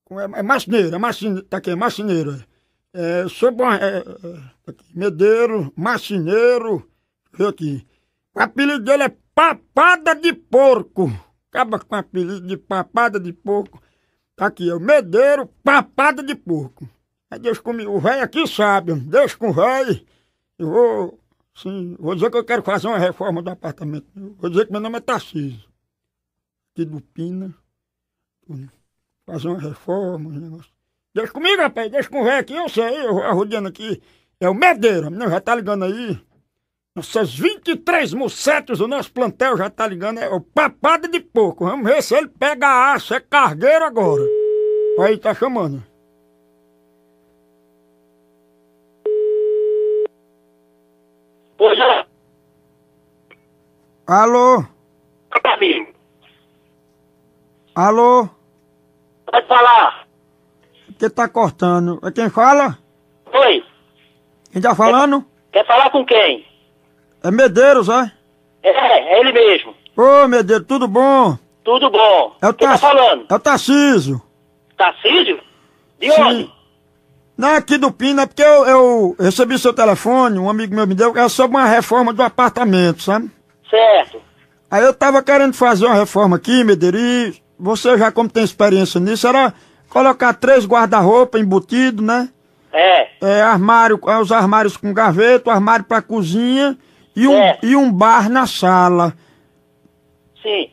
com é, é marceneiro, é marceneiro. Tá aqui, é marceneiro. É, é, sou bom. É, é, tá aqui, Medeiro, marceneiro. Deixa aqui. O apelido dele é Papada de Porco. Acaba com o apelido de Papada de Porco. Tá aqui, é o Medeiro, Papada de Porco. Deixa comigo. O velho aqui sabe, deixa com o velho. Eu vou. Sim, vou dizer que eu quero fazer uma reforma do apartamento. Vou dizer que meu nome é Tarcísio. Aqui do Pina. Fazer uma reforma, um negócio. Deixa comigo, rapaz, deixa com o velho aqui, eu sei, eu arrodeando aqui. É o Medeiro, a menina já tá ligando aí. Nossas 23 mucetes, o nosso plantel já tá ligando, é o papada de porco. Vamos ver se ele pega aço, é cargueiro agora. Aí, tá chamando. Pois é, Alô? mim. Alô? Pode falar. Que tá cortando? É quem fala? Oi, Quem tá falando? quer falar com quem? É Medeiros, é? É, é ele mesmo. Ô, Medeiros, tudo bom? Tudo bom. É o Quem tá Tar- falando? É o Tarcísio. Tarcísio? De Sim. onde? Não aqui do Pina, é porque eu, eu recebi seu telefone, um amigo meu me deu, é sobre uma reforma do apartamento, sabe? Certo. Aí eu tava querendo fazer uma reforma aqui, Medeiros, você já como tem experiência nisso, era colocar três guarda-roupa embutido, né? É, É, armário, é, os armários com gaveta, o armário pra cozinha e um, É. e um bar na sala. sim.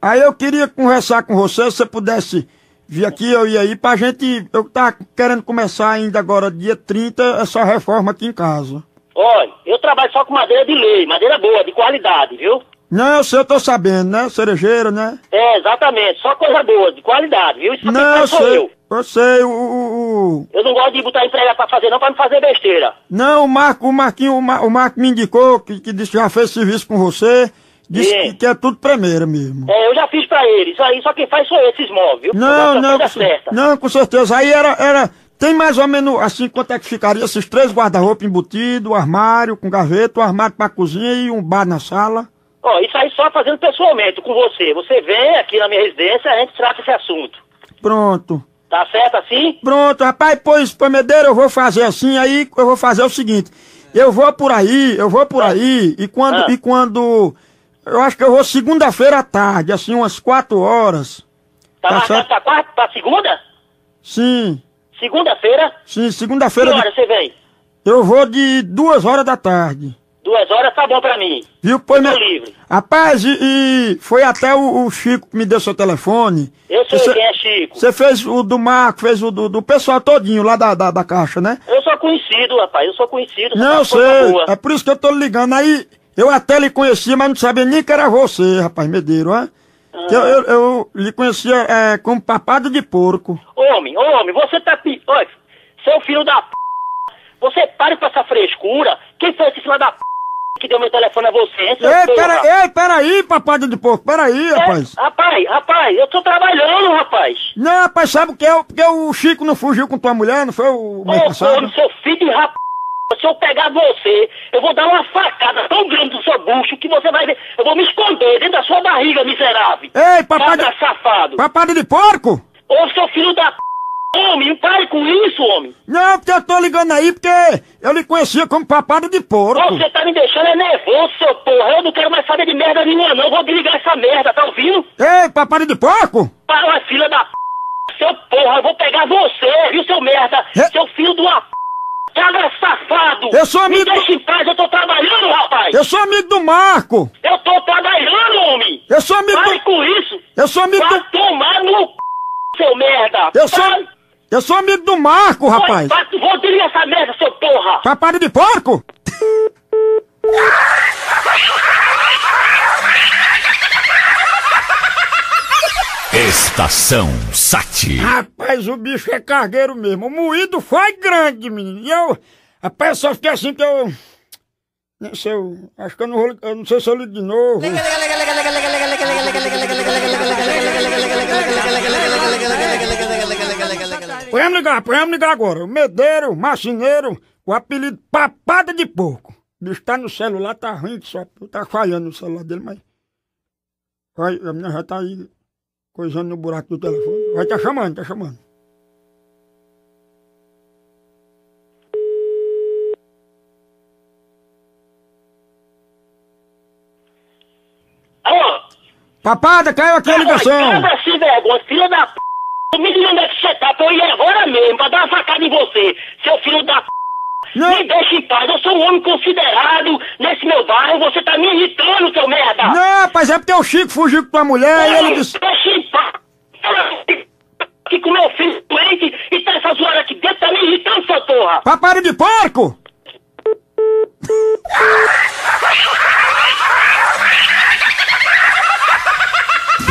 Aí eu queria conversar com você, se você pudesse vir aqui, eu ia aí, pra gente. Eu tava querendo começar ainda agora, dia 30, essa reforma aqui em casa. Olha, eu trabalho só com madeira de lei, madeira boa, de qualidade, viu? Não, eu sei, eu tô sabendo, né? Cerejeira, né? É, exatamente, só coisa boa, de qualidade, viu? Isso Não, eu sou sei. eu. Eu sei, o. o- o- Eu não gosto de botar empregado pra fazer não, pra não fazer besteira. Não, o Marco, o Marquinho, o, Mar, o Marco me indicou que, que disse que já fez serviço com você. Sim. que, é tudo primeira mesmo. É, eu já fiz pra ele. Isso aí, só quem faz sou eu, esses móveis, viu? Não, não, a com, certa. não, com certeza. Aí era, era. Tem mais ou menos assim quanto é que ficaria esses três guarda-roupa embutido, armário com gaveta, o armário pra cozinha e um bar na sala. Ó, isso aí só fazendo pessoalmente com você. Você vem aqui na minha residência, a gente trata esse assunto. Pronto. Tá certo assim? Pronto, rapaz, pois, Pomedeiro, eu vou fazer assim, aí eu vou fazer o seguinte. Eu vou por aí, eu vou por aí, e quando, Ah. e quando, eu acho que eu vou segunda-feira à tarde, assim, umas quatro horas. Tá, Tá marcado pra quarta, pra segunda? Sim, Segunda-feira? sim, Que segunda-feira hora você vem? eu vou de duas horas da tarde. Duas horas tá bom pra mim. Viu, pois, me- livre. Rapaz, e, e foi até o, o Chico que me deu seu telefone. Eu sei Você- quem é Chico. Você fez o do Marco, fez o do, do pessoal todinho lá da, da, da caixa, né? Eu sou conhecido, rapaz. Eu sou conhecido. Não, eu sei. É por isso que eu tô ligando. Aí, eu até lhe conhecia, mas não sabia nem que era você, rapaz, Medeiro, ó. Que Eu, eu, eu lhe conhecia é, como papado de porco. Homem, homem, você tá... pi- Olha, seu filho da p... Você pare com essa frescura. Quem foi esse filho da p... que deu meu telefone a você, hein, seu Ei, pera, ei, peraí, papado de porco, peraí, É, rapaz. rapaz, rapaz, eu tô trabalhando, rapaz. Não, rapaz, sabe o que é? Porque o Chico não fugiu com tua mulher, não foi o mês Ô, passado? seu filho de rap... Se eu pegar você, eu vou dar uma facada tão grande no seu bucho que você vai ver. Eu vou me esconder dentro da sua barriga, miserável. Ei, papai de... safado. Papado de porco? Ô, seu filho da p... Homem, pare com isso, homem. Não, porque eu tô ligando aí porque eu lhe conhecia como papado de porco. Você tá me deixando é nervoso, seu porra. Eu não quero mais saber de merda nenhuma, não. Vou desligar essa merda, tá ouvindo? Ei, papado de porco? Para, filha da p... Seu porra, eu vou pegar você, viu, seu merda? Seu filho de uma p... Cabra safado. Eu sou amigo Me deixa em paz, eu tô trabalhando, rapaz. Eu sou amigo do Marco. Eu tô trabalhando, homem. Eu sou amigo Pare do... com isso. Eu sou amigo Vai do... tomar no c... seu merda. Eu sou... Vai- Eu sou amigo do Marco, rapaz. Vai, vou desligar essa merda, seu porra. Papado de porco? Estação Sati. Rapaz, o bicho é cargueiro mesmo. O moído foi grande, menino. E eu... Rapaz, só fiquei assim que eu... Não sei, eu... Acho que eu não vou... Eu não sei se eu ligo de novo. Podemos ligar, podemos ligar agora. O medeiro, o marceneiro, o apelido papada de porco. O bicho tá no celular, tá ruim, só tá falhando no celular dele, mas. Vai, a menina já tá aí coisando no buraco do telefone. Vai, tá chamando, tá chamando. Alô? Papada, caiu aqui a ligação. Cabra sem vergonha, filho da p... Me diga onde é que você tá, pra eu ir agora mesmo, pra dar uma facada em você, seu filho da p... Não. Me deixa em paz, eu sou um homem considerado nesse meu bairro, você tá me irritando, seu merda! Não, rapaz, é porque o Chico fugiu com tua mulher e ele disse. Deixa em paz! Aqui com meu filho doente e tá essa zoada aqui dentro, tá me irritando, Papada de porco!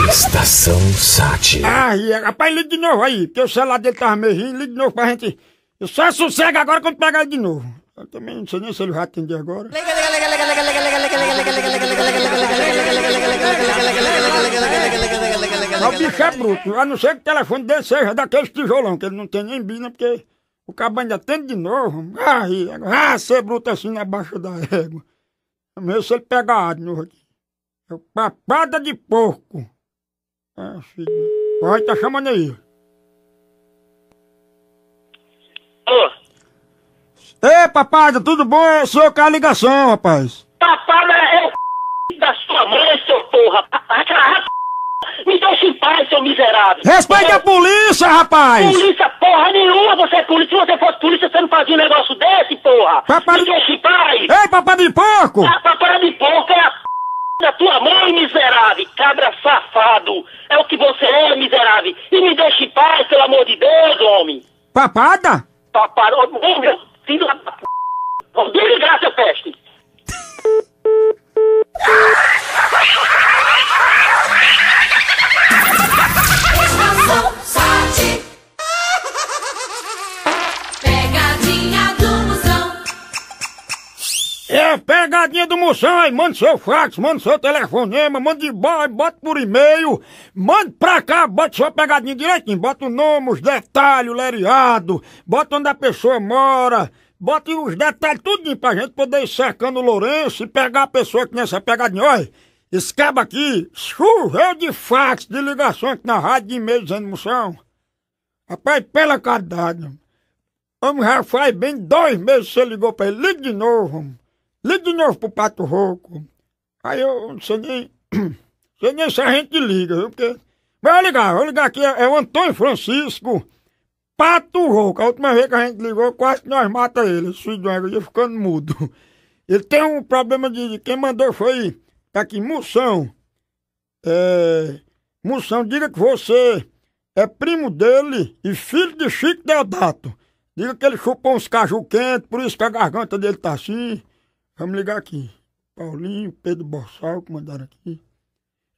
Estação Sati. Ai, rapaz, liga de novo aí, porque o celular dele tava meio rindo, liga de novo pra gente. Eu só sossego agora quando pegar ele de novo. Eu também não sei nem se ele vai atender agora. Mas o bicho é bruto, a não ser que o telefone dele seja daqueles tijolão, que ele não o cabo ainda atende de novo. Ai, ah, ser bruto assim na baixa da égua. Mesmo se ele pegar de novo aqui. É o papada de porco. Ah, filho. Vai, tá chamando aí. Ô, Ei, papada, tudo bom? O senhor com a ligação, rapaz. papada é o c... da sua mãe, seu porra! Me deixa em paz, seu miserável! Respeite a polícia, rapaz! Polícia porra nenhuma, você é polícia. Se você fosse polícia, você não fazia um negócio desse, porra! Papai- Me deixa em paz! Ei, papada de porco! A papada de porco é a p... da tua mãe, miserável! Cabra safado! É o que você é, miserável! E me deixa em paz, pelo amor de Deus, homem! Papada? Papada... Ô, meu filho da p... Desligar, seu peste! Rapaz, pegadinha do Moção aí, manda seu fax, manda seu telefonema, manda de boy, bota por e-mail, manda pra cá, bota sua pegadinha direitinho, bota o nome, os detalhes, o lereado, bota onde a pessoa mora, bota os detalhes tudinho pra gente poder ir cercando o Lourenço e pegar a pessoa que nessa pegadinha, olha, esse aqui, choveu de fax, de ligação aqui na rádio de e-mail dizendo Moção. Rapaz, pela caridade, Homem, já faz bem dois meses que você ligou pra ele. Liga de novo, homem. Liga de novo pro Pato Rouco. Aí eu não sei nem. sei nem se a gente liga, viu? Porque. Mas vou ligar, vou ligar aqui. É o Antônio Francisco Pato Rouco. A última vez que a gente ligou, quase que nós mata ele. Esse filho de ia ficando mudo. Ele tem um problema de. Quem mandou foi. Tá aqui, Moção. É. Moção, diga que você é primo dele e filho de Chico Deodato. Diga que ele chupou uns caju quentes, por isso que a garganta dele tá assim. Vamos ligar aqui. Paulinho, Pedro Borsal, que mandaram aqui.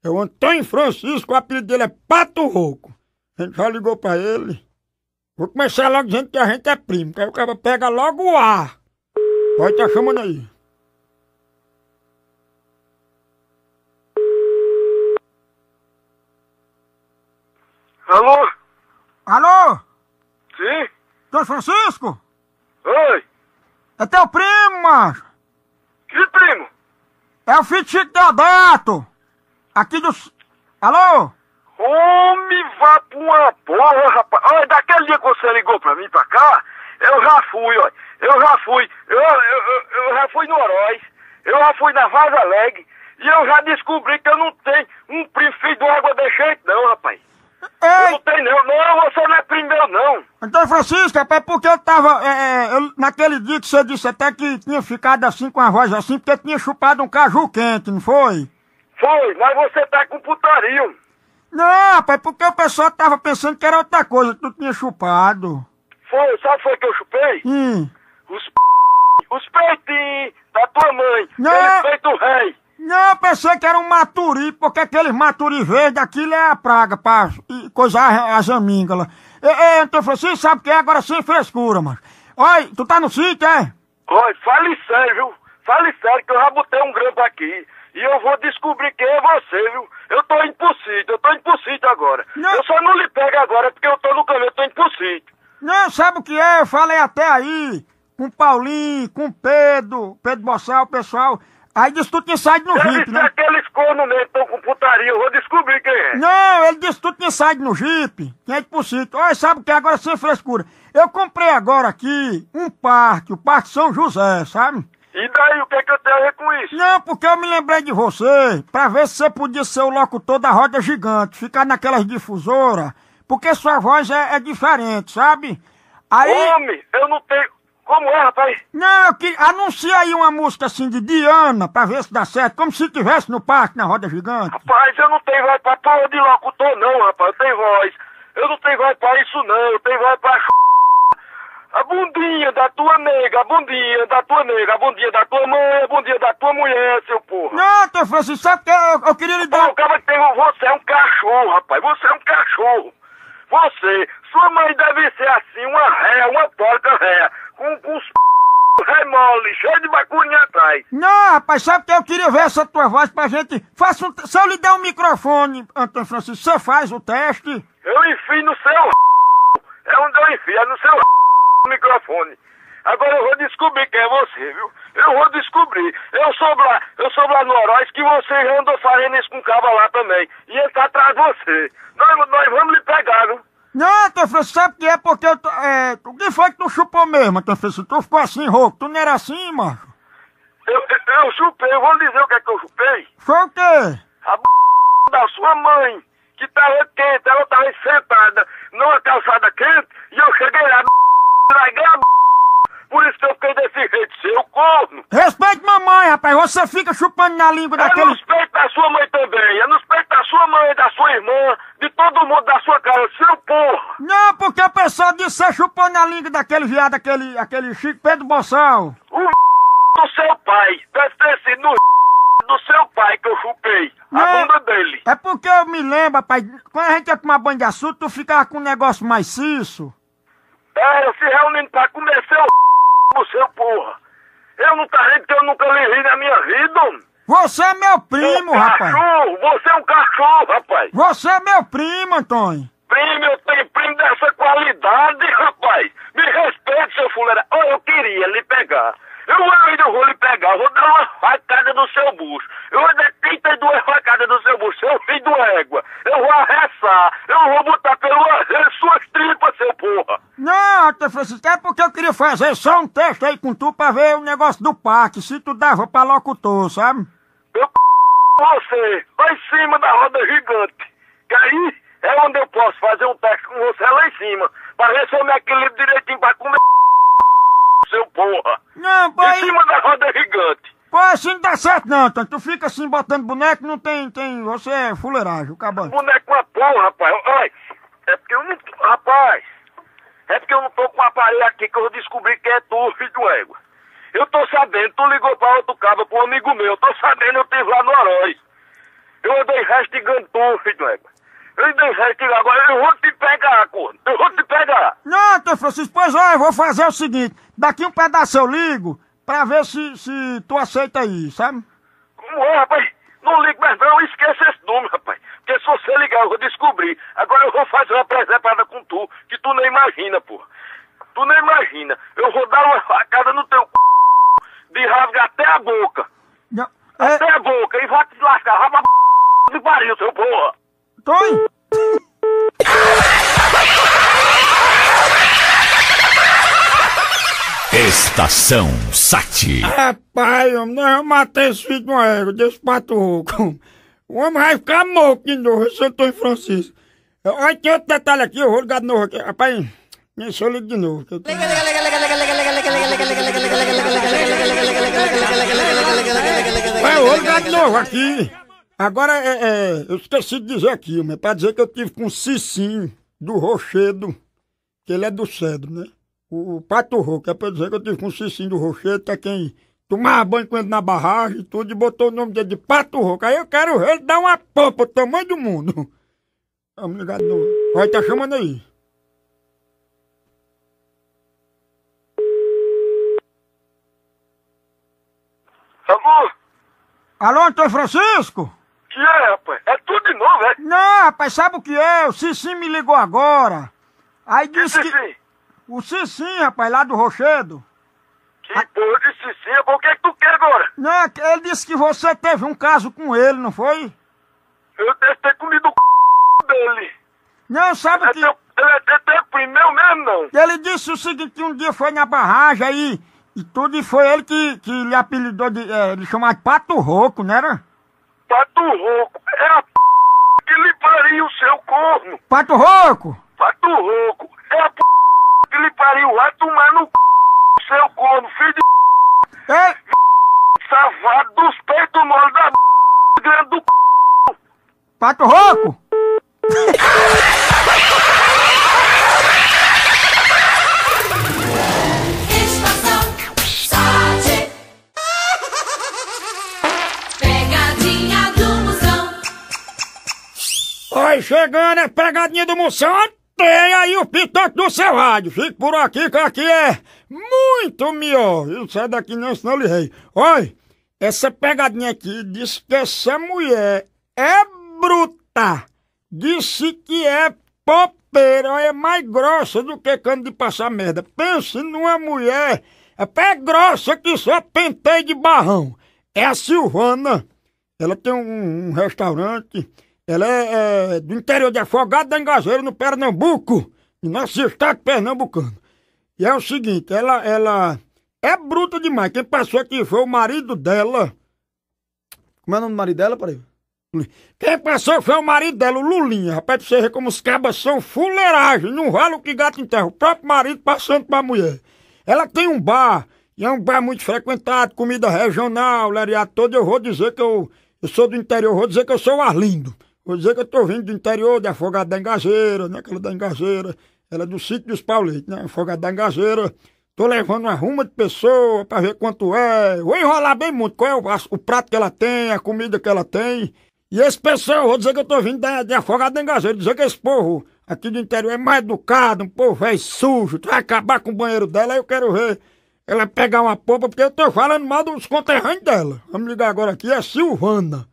É o Antônio Francisco, o apelido dele é Pato Rouco. A gente já ligou pra ele. Vou começar logo dizendo que a gente é primo, que aí o cara pega logo o ar. Pode tá chamando aí. Alô? Alô? Sim? Antônio Francisco? Oi? É teu primo, macho. Que primo? É o filho de Chico Deodato. Aqui do... Alô? Homem, vá pra uma porra, rapaz. Olha, daquele dia que você ligou pra mim pra cá, eu já fui, olha. Eu já fui. Eu, eu, eu, eu já fui no Oroz. Eu já fui na Vaza Alegre. E eu já descobri que eu não tenho um primo filho do água de jeito, não, rapaz. Eu Ei, não tenho, não. Não, você não é primo meu, não. Antônio Francisco, é porque eu tava. é, é, eu- naquele dia que você disse até que tinha ficado assim com a voz assim, porque tinha chupado um caju quente, não foi? Foi, mas você tá com putaria. Não, rapaz, porque o pessoal tava pensando que era outra coisa que tu tinha chupado. Foi, sabe foi que eu chupei? Hum. Os p... Os peitinhos da tua mãe. Não. Aquele peito rei. Não, eu pensei que era um maturi, porque aqueles maturi verde, aquilo é a praga pra coisar a- as amígdalas. Ei, Antônio Francisco, sabe o que é agora sem frescura, mano? Olha, tu tá no sítio, é? Olha, fale sério, viu? Fale sério que eu já botei um grampo aqui. E eu vou descobrir quem é você, viu? Eu tô indo pro sítio, eu tô indo pro sítio agora. Não. Eu só não lhe pego agora porque eu tô no caminho, eu tô indo pro sítio. Não, sabe o que é? Eu falei até aí, com o Paulinho, com o Pedro, Pedro Bossal, o pessoal. Aí disse que tu tinha saído no Deve Jeep, né? aqueles cornos mesmo estão com putaria, eu vou descobrir quem é. Não, ele disse que tu tinha saído no Jeep, tinha ido pro sítio. Olha, sabe o que é agora sem frescura? Eu comprei agora aqui um parque, o Parque São José, sabe? E daí, o que é que eu tenho a ver com isso? Não, porque eu me lembrei de você, pra ver se você podia ser o locutor da roda gigante, ficar naquelas difusoras, porque sua voz é, é diferente, sabe? Aí. Homem, eu não tenho... Como é, rapaz? Não, queria. Anuncia aí uma música assim de Diana, pra ver se dá certo, como se tivesse no parque, na roda gigante. Rapaz, eu não tenho voz pra porra de locutor, não, rapaz. Eu tenho voz. Eu não tenho voz pra isso, não. Eu tenho voz pra. A bundinha da tua nega, a bundinha da tua nega, a bundinha da tua mãe, a bundinha da tua mulher, seu porra. Não, teu Francisco, sabe que eu, eu queria lhe Pô, dar. o cara que tem você é um cachorro, rapaz. Você é um cachorro. Você, sua mãe deve ser assim, uma ré, uma porca ré, com, os p... ré mole, cheio de bacurinha atrás. Não, rapaz, sabe que eu queria ver essa tua voz pra gente. Faça um... Se eu lhe der um microfone, Antônio Francisco, você faz o teste? Eu enfio no seu É onde eu enfio, é no seu microfone. Agora eu vou descobrir quem é você, viu? Eu vou descobrir. Eu soube lá, eu soube lá no Oroz que você andou fazendo isso com o cabo lá também. E ele tá atrás de você. Nós, nós vamos lhe pegar, viu? Não, Francisco, sabe o que é? Porque eu tô, é, o que foi que tu chupou mesmo, Francisco? Tu ficou assim, rouco, tu não era assim, macho? Eu, eu, eu chupei, eu vou lhe dizer o que é que eu chupei. Foi o quê? A b... da sua mãe, que tava quente, ela tava sentada numa calçada quente, e eu cheguei lá, larguei a b... Por isso que eu fiquei desse jeito, seu corno. Respeite mamãe, rapaz, você fica chupando na língua É daquele... nos peitos da sua mãe também, é nos peitos da sua mãe, da sua irmã, todo mundo da sua casa, seu porra. Não, porque o pessoal disse que você chupou na língua daquele viado, aquele, aquele Chico Pedro Bossal. O do seu pai, deve ter sido no do seu pai que eu chupei, a Não. bunda dele. É porque eu me lembro, rapaz, quando a gente ia tomar banho de açúcar, tu ficava com um negócio mais ciso. Era se reunindo pra comer seu do seu porra. Eu não tá rindo que eu nunca lhe homem. Você é meu primo, Seu rapaz. Cachorro, você é um cachorro, rapaz. Você é meu primo, Antônio. Primo, eu tenho primo dessa qualidade, rapaz. Me respeite, seu fuleira. Oh, eu queria lhe pegar. Eu ainda vou lhe pegar, eu vou dar uma facada no seu bucho. Eu vou dar 32 facadas no seu bucho, seu filho do égua. Eu vou arressar, eu vou botar pelo arreio suas tripas, seu porra. Não, Antônio Francisco, é porque eu queria fazer só um teste aí com tu pra ver o negócio do parque, se tu dava pra locutor, sabe? Eu você, lá em cima da roda gigante. Que aí é onde eu posso fazer um teste com você lá em cima. Pra ver se eu me equilibro direitinho pra comer seu porra. Não, pô, Em cima da roda gigante. pô, assim não dá certo não, Antônio. Tu fica assim botando boneco, não tem, tem, você é fuleiragem, o cabana. Boneco uma porra, rapaz. Olha, é porque eu não. Rapaz, é porque eu não tô com o aparelho aqui que eu descobri que é tu, filho do égua. Eu tô sabendo, tu ligou pra outro cabo, pra um amigo meu. Eu tô sabendo, eu tive lá no Oroz. Eu andei investigando tu, filho do égua. Eu andei investigando agora, eu vou te pegar, corno. Eu vou te pegar. Não, Antônio Francisco, pois ó, eu vou fazer o seguinte, daqui um pedaço eu ligo pra ver se, se tu aceita aí, sabe? Como é, rapaz? Não ligue mais não, esqueça esse número, rapaz. Porque se você ligar, eu vou descobrir. Agora eu vou fazer uma presepada com tu, que tu nem imagina, porra. Tu nem imagina. Eu vou dar uma facada no teu c... de rasgar até a boca. Não, é, Até a boca. E vai te lascar. Raba de pariu, seu porra. Antônio, Estação Sat. rapaz, homem, não, eu matei esse filho de uma égua, desse pato rouco. O homem vai ficar morto de novo, esse Antônio Francisco. Olha, tem outro detalhe aqui, eu vou ligar de novo aqui. Rapaz, deixa eu ligar de novo. que eu tô- Vai, vou ligar de novo aqui. Agora, é, é, eu esqueci de dizer aqui, mas pra dizer que eu tive com o Cicinho do Rochedo, que ele é do Cedro, né? O, o Pato Rouco, é pra dizer que eu tive com o Cicinho do Rochedo, é quem tomava banho com ele na barragem e tudo, e botou o nome dele de Pato Rouco. Aí eu quero ele dar uma pompa, o tamanho do mundo. Vamos ligar de novo. Tá chamando aí. Alô? Alô, Antônio Francisco? Que é, rapaz? É tudo de novo, é? Não, rapaz, sabe o que é? O Cicinho me ligou agora. Aí disse que... sim. O Cicinho, rapaz, lá do Rochedo. Que porra de cicinha, o que é que tu quer agora? Não, é que ele disse que você teve um caso com ele, não foi? Eu devo ter comido o c... dele. Não, sabe É que... teu, ele é teu, primo meu mesmo, não? Ele disse o seguinte, que um dia foi na barragem aí, e tudo, e foi ele que, que lhe apelidou de... É, ele chamava de Pato Rouco, não era? Pato rouco. É a p... que lhe pariu o seu corno. Pato Rouco? Pato rouco. É a p... que lhe pariu. Vai tomar no c... seu corno, filho de Ei, safado dos peitos mole da b... grande do c... Pato Rouco? Oi, chegando a pegadinha do Moção, tem aí o pitoco do seu rádio. Fique por aqui, que aqui é muito melhor. Não sai daqui não, senão eu lhe rei. Oi, essa pegadinha aqui diz que essa mulher é bruta. Disse que é popeira, é mais grossa do que cano de passar merda. Pense numa mulher, é pé grossa que só penteio de barrão. É a Silvana. Ela tem um, um restaurante. Ela é, é do interior de Afogado da Engazeira, no Pernambuco, no nosso estado pernambucano. E é o seguinte, ela, ela é bruta demais. Quem passou aqui foi o marido dela. Como é o nome do marido dela, peraí? Quem passou foi o marido dela, o Lulinha. Rapaz, pra você ver como os cabas são fuleiragem. Não vale o que gato enterra. O próprio marido passando pra mulher. Ela tem um bar, e é um bar muito frequentado, comida regional, lariado todo. Eu vou dizer que eu, eu sou do interior, vou dizer que eu sou o Arlindo. Vou dizer que eu tô vindo do interior, de Afogado da Engazeira, né? Aquela da Engazeira. Ela é do sítio dos Paulitos, né? Afogado da Engazeira. Tô levando uma ruma de pessoa pra ver quanto é. Vou enrolar bem muito. Qual é o, o prato que ela tem, a comida que ela tem. E esse pessoal, vou dizer que eu tô vindo da, de Afogado da Engazeira. Dizer que esse povo aqui do interior é mais educado, um povo é sujo. Tu vai acabar com o banheiro dela, eu quero ver ela pegar uma pomba, porque eu tô falando mal dos conterrâneos dela. Vamos ligar agora aqui, é Silvana.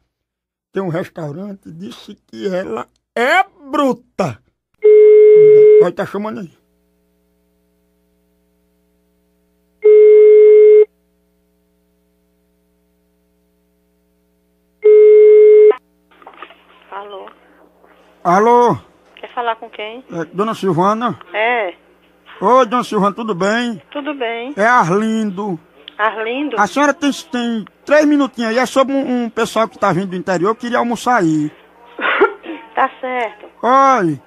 Tem um restaurante, disse que ela é bruta. Olha, tá chamando aí. Alô? Alô, Quer falar com quem? é, dona Silvana? É, Oi, dona Silvana, tudo bem? tudo bem. É Arlindo. Arlindo? A senhora tem, tem três minutinhos aí, é sobre um, um pessoal que tá vindo do interior, queria almoçar aí. Tá certo. Olha,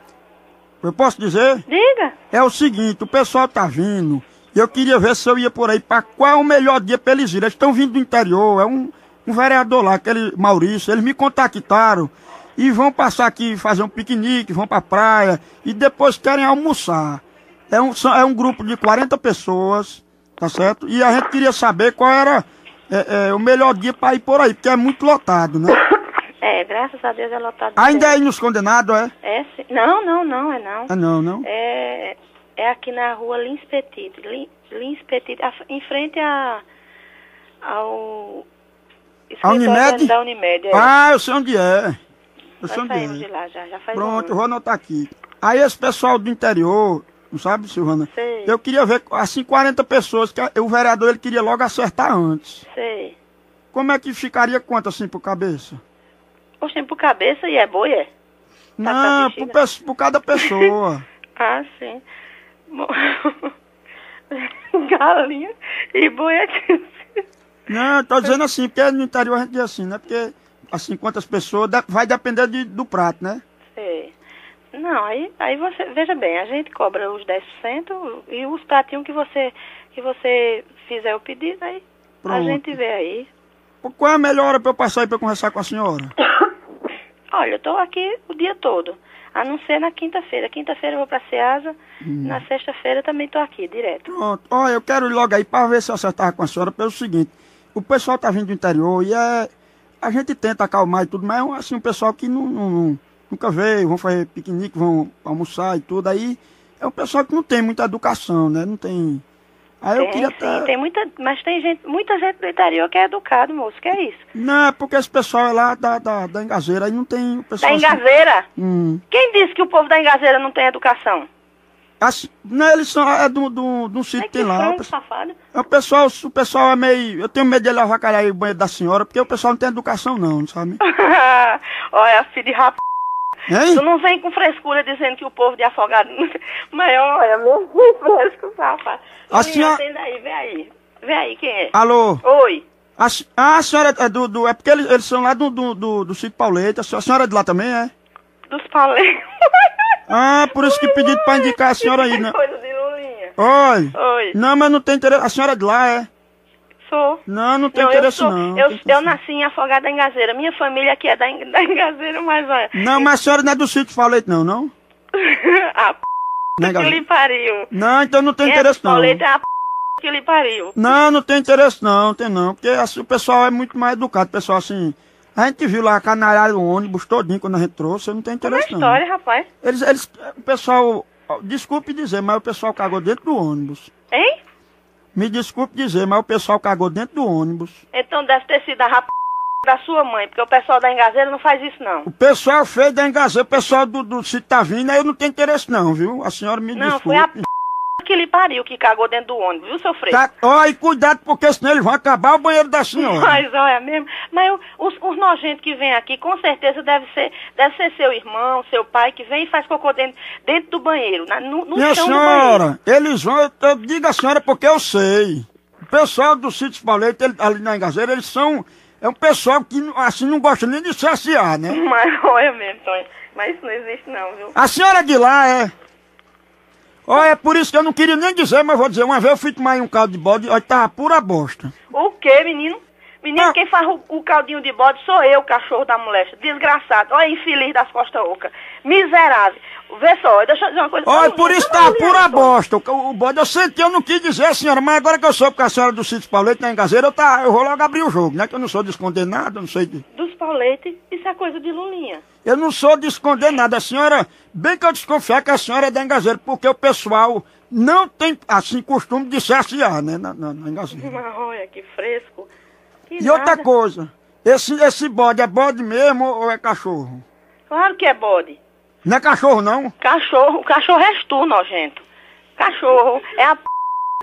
eu posso dizer? Diga. É o seguinte, o pessoal tá vindo, eu queria ver se eu ia por aí, pra qual é o melhor dia pra eles irem. Eles estão vindo do interior, é um, um vereador lá, aquele Maurício, eles me contactaram e vão passar aqui, fazer um piquenique, vão pra praia, e depois querem almoçar. É um, é um grupo de 40 pessoas, tá certo? E a gente queria saber qual era é, é, o melhor dia pra ir por aí, porque é muito lotado, né? É, graças a Deus é lotado. Ainda é aí nos condenados, é? É, sim. Não, não, não, é não. Ah, não, não. É, é aqui na rua Lins Petit. Lin- Lins Petit, em frente a, ao... A Unimed? Da Unimed, é. Ah, eu sei onde é. Eu sei onde é. lá já, já faz um Pronto, eu ano. vou anotar aqui. Aí esse pessoal do interior, não sabe, Silvana? Sei. Eu queria ver, assim, 40 pessoas, que o vereador ele queria logo acertar antes. Sei. Como é que ficaria quanto assim por cabeça? Oxe, por cabeça e é boi, é? Não, bexiga? por, pe- por cada pessoa. Ah, sim. Bom, Galinha e boi é Não, eu tô dizendo assim, porque no interior a gente diz assim, né? Porque, assim, quantas pessoas, vai depender de- do prato, né? Sei. Não, aí, aí você, veja bem, a gente cobra os 10% e os pratinhos que você, que você fizer o pedido, aí a Pronto. gente vê aí. Qual é a melhor hora pra eu passar aí pra conversar com a senhora? Olha, eu tô aqui o dia todo, a não ser na quinta-feira. Quinta-feira eu vou pra Ceasa, Hum. na sexta-feira também tô aqui, direto. Pronto. Olha, eu quero ir logo aí para ver se eu acertava com a senhora pelo seguinte. O pessoal tá vindo do interior e é. A gente tenta acalmar e tudo, mas é assim, um pessoal que não, não- não- nunca veio, vão fazer piquenique, vão almoçar e tudo. Aí é um pessoal que não tem muita educação, né? Não tem. Aí eu tem, queria sim, até. tem muita, mas tem gente, muita gente do interior que é educado, moço, que é isso? Não, é porque esse pessoal é lá da, da, da engazeira, aí não tem o pessoal. Da assim- engazeira? Hum. Quem disse que o povo da engazeira não tem educação? Assim, não, eles são. É do, do, do sítio É que tem lá. O pessoal-. É o pessoal, o pessoal é meio. Eu tenho medo de aí o banheiro da senhora, porque o pessoal não tem educação, não, sabe? olha, filho de rap... Hein? Tu não vem com frescura dizendo que o povo de afogado... Mas olha, meu fresco, rapaz. A senhora- aí, vê aí. Vê aí, quem é? Alô? Oi. A, ah, a senhora é do. do- é porque eles, eles são lá do, do, do, do sítio Pauleta. A senhora- é de lá também, é? Dos paleiros. Ah, por isso que pedi pra indicar a senhora aí, né? Coisa de Lulinha. Oi. Oi. Não, mas não tem interesse. A senhora é de lá, é? Sou. Não, não tem Não, eu, interesse, sou, não. eu, eu nasci em Afogado da Engazeira. Minha família aqui é da, da Engazeira, mas olha. Não, mas a senhora não é do sítio Pauleta, não, não? a p Não, é, que lhe pariu. não então não tem é interesse, não. Pauleta é a p que lhe pariu. Não, não tem interesse, não, tem não. Porque assim, o pessoal é muito mais educado. O pessoal, assim. A gente viu lá a canalhada do ônibus todinho quando a gente trouxe, não tem é interesse, não. história, rapaz? Eles, eles, o pessoal, desculpe dizer, mas o pessoal cagou dentro do ônibus. Hein? Me desculpe dizer, mas o pessoal cagou dentro do ônibus. Então deve ter sido a rap da sua mãe, porque o pessoal da Engazeira não faz isso, não. O pessoal fez da engazeira, o pessoal do, do sítio tá eu não tenho interesse não, viu? A senhora me Não, desculpe. foi a p que lhe pariu que cagou dentro do ônibus, viu, seu freio? Tá, ó, e cuidado, porque senão eles vão acabar o banheiro da senhora. Mas olha mesmo, mas os, os nojentos que vêm aqui, com certeza deve ser, deve ser seu irmão, seu pai, que vem e faz cocô dentro, dentro do banheiro, na- no, no Minha chão senhora, eles vão, eu, eu digo a senhora porque eu sei. O pessoal do sítio Pauleta, ele- ali na engazeira, eles são, é um pessoal que assim não gosta nem de se assear, né? Mas olha mesmo, Tonho, mas isso não existe não, viu? A senhora de lá é. Olha, é por isso que eu não queria nem dizer, mas vou dizer, uma vez eu fui tomar um caldo de bode, olha, tava pura bosta. O quê, menino? Menino, Ah. quem faz o, o caldinho de bode sou eu, cachorro da moléstia. Desgraçado. Olha, infeliz das costas ocas. Miserável. Vê só, deixa eu dizer uma coisa. Olha, Ô, por isso tá pura bosta. O, o bode eu senti, eu não quis dizer senhora, mas agora que eu soube que a senhora é do sítio Paulete na engazeira, eu, tá, eu vou logo abrir o jogo, né? Que eu não sou de esconder nada, não sei de. Dos pauletes, isso é coisa de Lulinha. Eu não sou de esconder nada. A senhora, bem que eu desconfiar que a senhora é da engazeira, porque o pessoal não tem, assim, costume de se assear, né, na, na, na engazeira. Olha, que fresco. Que E outra nada. coisa, esse, esse bode é bode mesmo ou é cachorro? Claro que é bode. Não é cachorro, não? Cachorro, cachorro és tu, nojento. Cachorro é a p...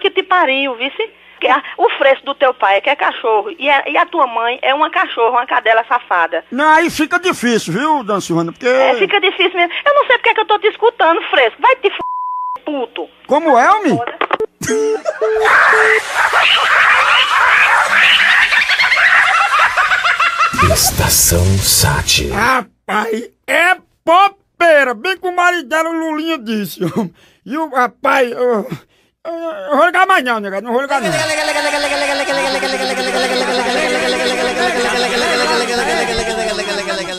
que te pariu, vice? O fresco do teu pai é que é cachorro. E a, e a tua mãe é uma cachorra, uma cadela safada. Não, aí fica difícil, viu, Dona Silvana? Porque. É, fica difícil mesmo. Eu não sei porque é que eu tô te escutando, fresco. Vai te f... puto. Como é, homem? Estação Sat. Rapaz, é popeira, bem como o marido dela, o Lulinha disse. E o rapaz. Eu, eu, eu vou ligar mais não, negado, não vou ligar não.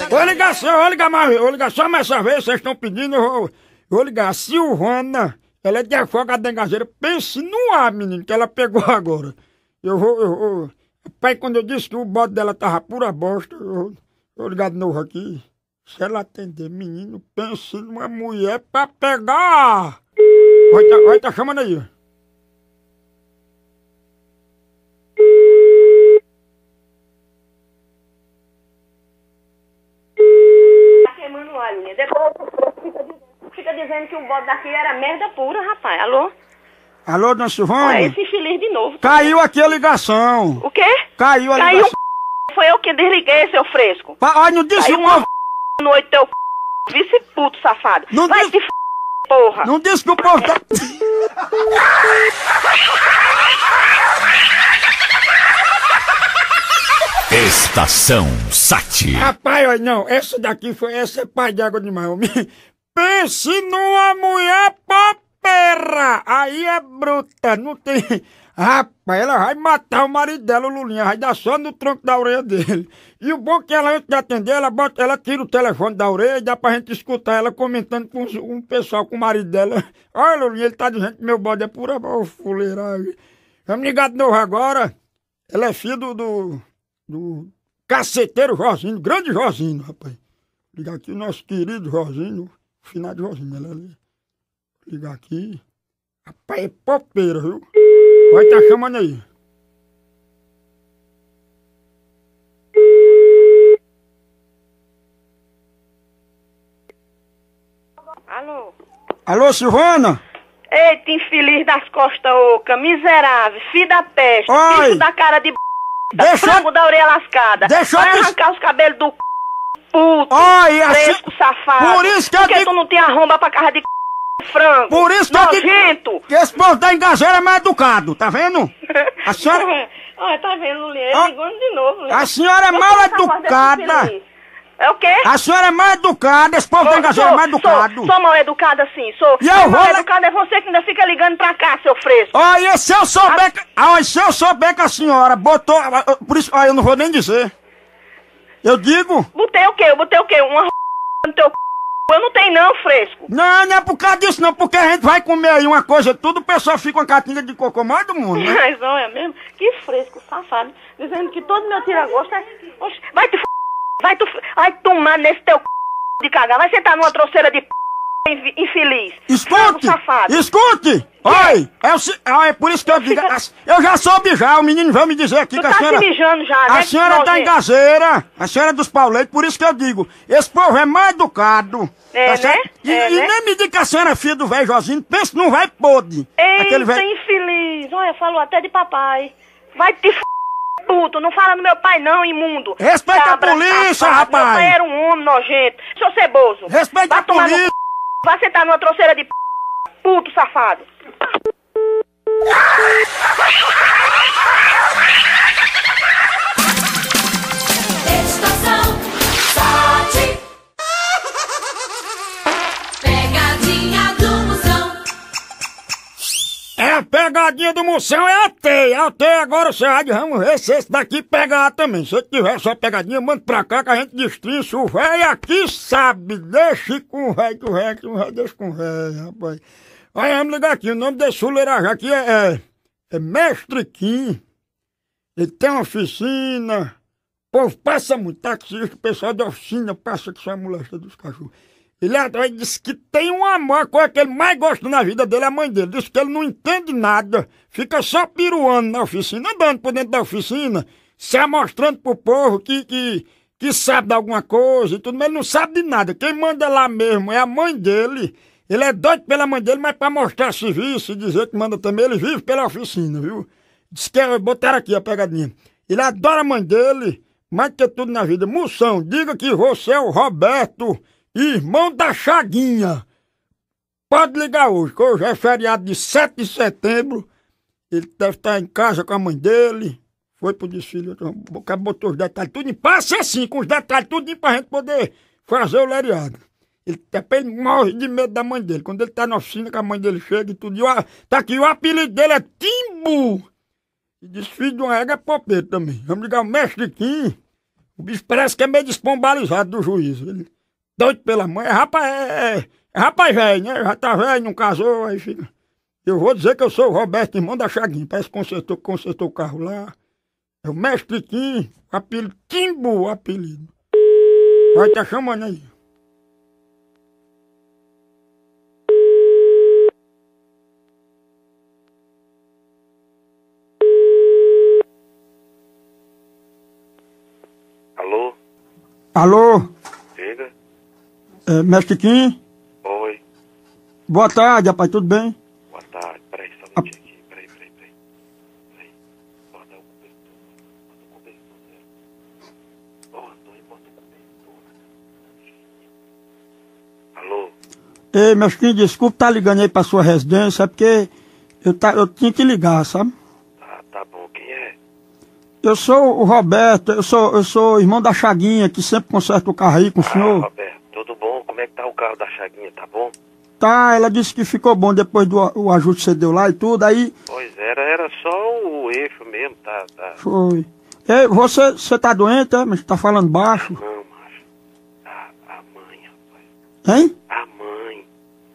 Vou ligar só, vou ligar mais, vou ligar só mais essa vez, vocês estão pedindo, eu vou, vou ligar. A Silvana, ela é de Afoga da Engazeira, pense no ar, menino, que ela pegou agora. Eu vou, eu vou. Pai, quando eu disse que o bode dela tava pura bosta, eu vou, ligar de novo aqui. Se ela atender, menino, pense numa mulher pra pegar. Vai tá, vai tá chamando aí. ó. Tá queimando. Depois fica dizendo, fica dizendo que o bode daqui era merda pura, rapaz. Alô? Alô, dona Olha, Silvana? esse infeliz de novo. Caiu aqui a ligação. O quê? Caiu a Caiu ligação. um Foi eu que desliguei, seu fresco. Pa- Olha, não disse Caiu o um povo. no oito teu vice puto safado. Não Vai diz- te f... porra. Não disse que o povo tá. Estação Sat. Rapaz, olha, não, essa daqui foi, essa é pai de água demais. Pense numa mulher popera! Aí é bruta, não tem. Rapaz, ela vai matar o marido dela, o Lulinha, vai dar só no tronco da orelha dele. E o bom é que ela, antes de atender, ela, bota, ela tira o telefone da orelha e dá pra gente escutar ela comentando com um pessoal, com o marido dela. Olha, Lulinha, ele tá dizendo que meu bode é pura fuleiragem. Vamos ligar de novo agora. Ela é filha do, do, do caceteiro Jorginho, grande Jorginho, rapaz. Ligar aqui o nosso querido Jorginho, finado Jorginho, ela ali. Ligar aqui. Rapaz, é popeira, viu? Vai tá chamando aí. Alô? Alô, Silvana? Eita, infeliz das costas oca, miserável, filho da peste, Oi. bicho da cara de b... Deixa- frango da orelha lascada. Deixa eu Vai te- arrancar os cabelos do c... puto, Oi, assim- fresco, safado. Por isso que eu Porque digo- tu não tem arromba pra casa de c... frango. Por isso que eu digo- Nojento. Que esse povo da engazeira é mais educado, tá vendo? A senhora, Olha, tá vendo, Lulinha? Ele ligando de novo, Lulinha. a senhora é Eu mal educada. É o quê? A senhora é mais educada, esse povo da Sou- engazeira é sou- mais educado. Sou, sou mal educada sim, sou. E eu vou mal educada é você que ainda fica ligando pra cá, seu fresco. Olha, se eu souber que, olha, se eu souber que a senhora botou, por isso, olha, eu não vou nem dizer. Eu digo, Botei o quê? Eu botei o quê? Uma no teu c... Eu não tenho não, fresco. não, não é por causa disso não, porque a gente vai comer aí uma coisa, tudo o pessoal fica com a catinga de cocô mais do mundo, né? Mas olha mesmo, que fresco, safado. Dizendo que todo meu tira-gosto é... Oxe, vai te f... Vai tu... Vai tomar nesse teu c... de cagar. Vai sentar numa troceira de p... infi- infeliz. Escute! safado. Escute! Oi! É, o, se- ah, é por isso que eu digo. Fica- Eu já soube já, o menino vai me dizer aqui Tu que a tá senhora. se mijando já, né? A senhora tá engazeira, a senhora é dos pauleiros, por isso que eu digo, esse povo é mais educado. É, tá né? E, É, e né? nem me diga que a senhora é filha do velho Josinho, pensa velho podre. Aquele Eita, velho. infeliz. Olha, falou até de papai. Vai te f... puto. Não fala no meu pai não, imundo. Respeita a Cabra polícia, safado. Meu rapaz. pai era um homem nojento. Seu ceboso. Respeita a no polícia. c... Vai sentar numa troceira de p... puto safado. A pegadinha do moção, é a teia. A teia agora você vai, vamos ver se esse daqui pegar também. Se tiver só pegadinha, manda pra cá que a gente destrinça. O velho aqui sabe. Deixe com o velho, que o velho, que o velho deixa com o velho, rapaz. Olha, vamos ligar aqui. O nome desse fuleiragem aqui é, é, é Mestre Kim. Ele tem uma oficina. O povo passa muito taxista, o pessoal da oficina passa que só a molesta dos cachorros. Ele, ele disse que tem um amor, a coisa que ele mais gosta na vida dele é a mãe dele. Diz que ele não entende nada, fica só piruando na oficina, andando por dentro da oficina, se amostrando pro povo que, que, que sabe de alguma coisa e tudo, mas ele não sabe de nada. Quem manda lá mesmo é a mãe dele. Ele é doido pela mãe dele, mas pra mostrar serviço e dizer que manda também, ele vive pela oficina, viu? Diz que é, botaram aqui a pegadinha. Ele adora a mãe dele, mais que tudo na vida. Moção, diga que você é o Roberto, irmão da Chaguinha. Pode ligar hoje, que hoje é feriado de 7 de setembro. Ele deve estar em casa com a mãe dele. Foi pro desfile, o cara botou os detalhes tudo em passa assim, com os detalhes tudo pra gente poder fazer o leriado. Ele, até morre de medo da mãe dele. Quando ele tá na oficina, que a mãe dele chega e tudo. E o, tá aqui, o apelido dele é Timbu. E diz filho de uma égua é popeiro também. Vamos ligar o mestre Kim. O bicho parece que é meio despombalizado do juízo. Ele, doido pela mãe. Rapaz, é, é, é rapaz velho, né? Já tá velho, não casou, aí fica. Eu vou dizer que eu sou o Roberto, irmão da Chaguinha. Parece que consertou, consertou o carro lá. É o mestre Kim, apelido Timbu, apelido. Vai tá chamando aí. Alô? Alô? É, mestre Kim? Oi. Boa tarde, rapaz, tudo bem? Boa tarde. Peraí, só um minutinho aqui. Peraí, peraí, peraí. Peraí. Bota o cobertor. Bota o cobertor, Zé. Ô, Antônio, bota o cobertor. Alô? Ei, mestre Kim, desculpa tá ligando aí pra sua residência, é porque eu, tá, eu tinha que ligar, sabe? Tá, tá bom. Quem é? Eu sou o Roberto, eu sou, eu sou irmão da Chaguinha, que sempre conserta o carro aí com o Ah, senhor. Roberto, é que tá o carro da Chaguinha? Tá bom? Tá, ela disse que ficou bom depois do o ajuste que você deu lá e tudo, aí Pois era, era só o eixo mesmo, tá, tá. foi. Ei, você, você tá doente, é? Mas tá falando baixo. Não, macho. A, a mãe, rapaz. Hein? A mãe.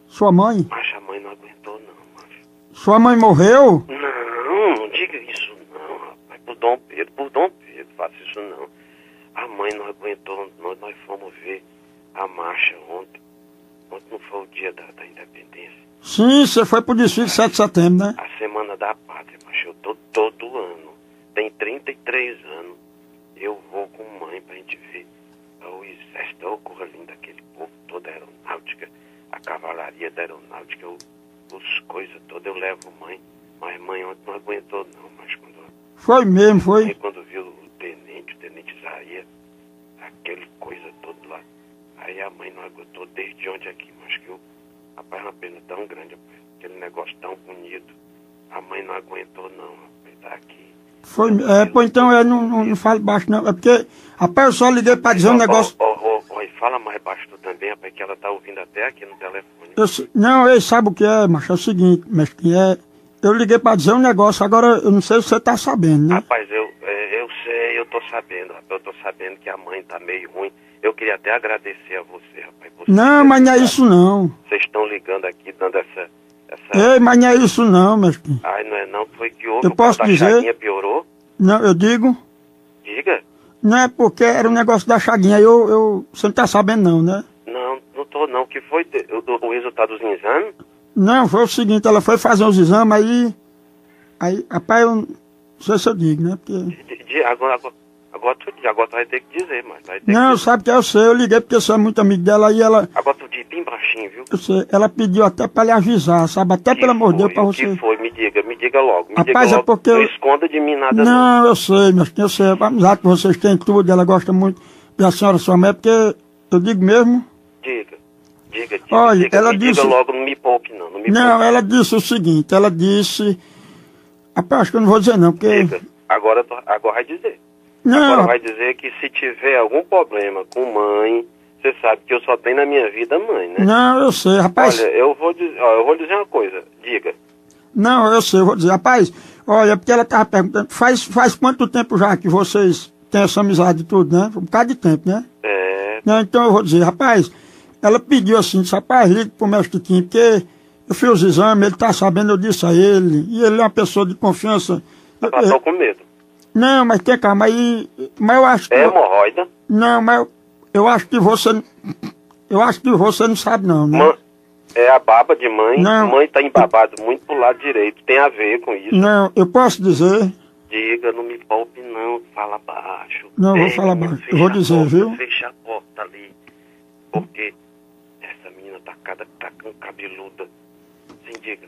Sua mãe? Macho, a mãe não aguentou não, macho. Sua mãe morreu? Não, não diga isso não, rapaz. Por Dom Pedro, por Dom Pedro, faça isso não. A mãe não aguentou, nós, nós fomos ver a marcha ontem. Ontem não foi o dia da, da independência. Sim, você foi pro desfile 7 de setembro, né? A Semana da Pátria, macho. Eu tô todo ano. Tem 33 anos. Eu vou com mãe pra gente ver o exército, o lindo daquele povo todo, a aeronáutica, a cavalaria da aeronáutica, o, os coisas todas. Eu levo mãe. Mas mãe ontem não aguentou não, mas quando, Foi mesmo, foi. quando viu o tenente, o tenente Isaías, aquele coisa toda lá. Aí a mãe não aguentou desde ontem aqui, mas que o rapaz é uma pena tão grande, rapaz. Aquele negócio tão bonito. A mãe não aguentou não, rapaz. Tá aqui. Foi, é, pô, então é, não, não, não fale baixo não. É porque, rapaz, eu só liguei pra dizer um negócio. ó, ó, ó, e fala mais baixo tu também, rapaz, que ela tá ouvindo até aqui no telefone. Eu não, ei, sabe o que é, macho? É o seguinte, mestre, é. Eu liguei pra dizer um negócio, agora eu não sei se você tá sabendo, né? Rapaz, eu, é, eu sei, eu tô sabendo, rapaz. Eu tô sabendo que a mãe tá meio ruim. Eu queria até agradecer a você, rapaz. Você, Não, mas não é isso não. Vocês estão ligando aqui, dando essa. essa... Ei, mas não é isso não, mestre. Ai, não é não, foi que houve. Eu posso dizer? Piorou? Não, eu digo. Diga. Não é porque era um negócio da chaguinha, eu, eu. Você não tá sabendo não, né? Não, não tô não. que foi o, o resultado dos exames? Não, foi o seguinte, ela foi fazer os exames aí. Aí, rapaz, eu não sei se eu digo, né? Porque. De- de- agora, agora, agora, tu, agora tu vai ter que dizer, mas vai ter Não, que sabe que eu sei, eu liguei porque eu sou muito amigo dela e ela. Agora tu diz bem baixinho, viu? Eu sei, ela pediu até pra lhe avisar, sabe? Até Que pelo amor de Deus, pra O você. que foi? Me diga, me diga logo. Me Rapaz, diga é logo. porque Não esconda de mim nada não. Não, eu sei, mas eu sei. A amizade que vocês têm tudo, ela gosta muito da senhora sua mãe, porque eu digo mesmo. Diga. Diga, diga. Olha, diga, ela disse- diga logo, não me poupe não. Não me Não, poupe. ela disse o seguinte, ela disse. Rapaz, acho que eu não vou dizer não, porque. Diga. Agora, agora vai dizer. Não, Agora vai dizer que se tiver algum problema com mãe, você sabe que eu só tenho na minha vida mãe, né? não, eu sei, rapaz. Olha, eu vou dizer, ó, eu vou dizer uma coisa. Diga. Não, eu sei, eu vou dizer, rapaz, olha, porque ela tava perguntando, faz, faz quanto tempo já que vocês têm essa amizade e tudo, né? Um bocado de tempo, né? É, Não, então eu vou dizer, rapaz, ela pediu assim, disse, rapaz, ligue pro mestre Kim, porque eu fiz os exames, ele tá sabendo, eu disse a ele, e ele é uma pessoa de confiança. eu tô com medo. Não, mas tem calma aí, mas eu acho que... É hemorroida? Não, mas eu, eu acho que você... Eu acho que você não sabe não, né? Mã- é a baba de mãe. Não. Mãe tá embabado muito pro lado direito. Tem a ver com isso. Não, eu posso dizer. Diga, não me poupe não. Fala baixo. Não, eu vou Ei, falar baixo. Eu vou dizer, porta, viu? Fecha a porta ali. Porque essa menina tá cada tá com cabeluda. Sim, diga.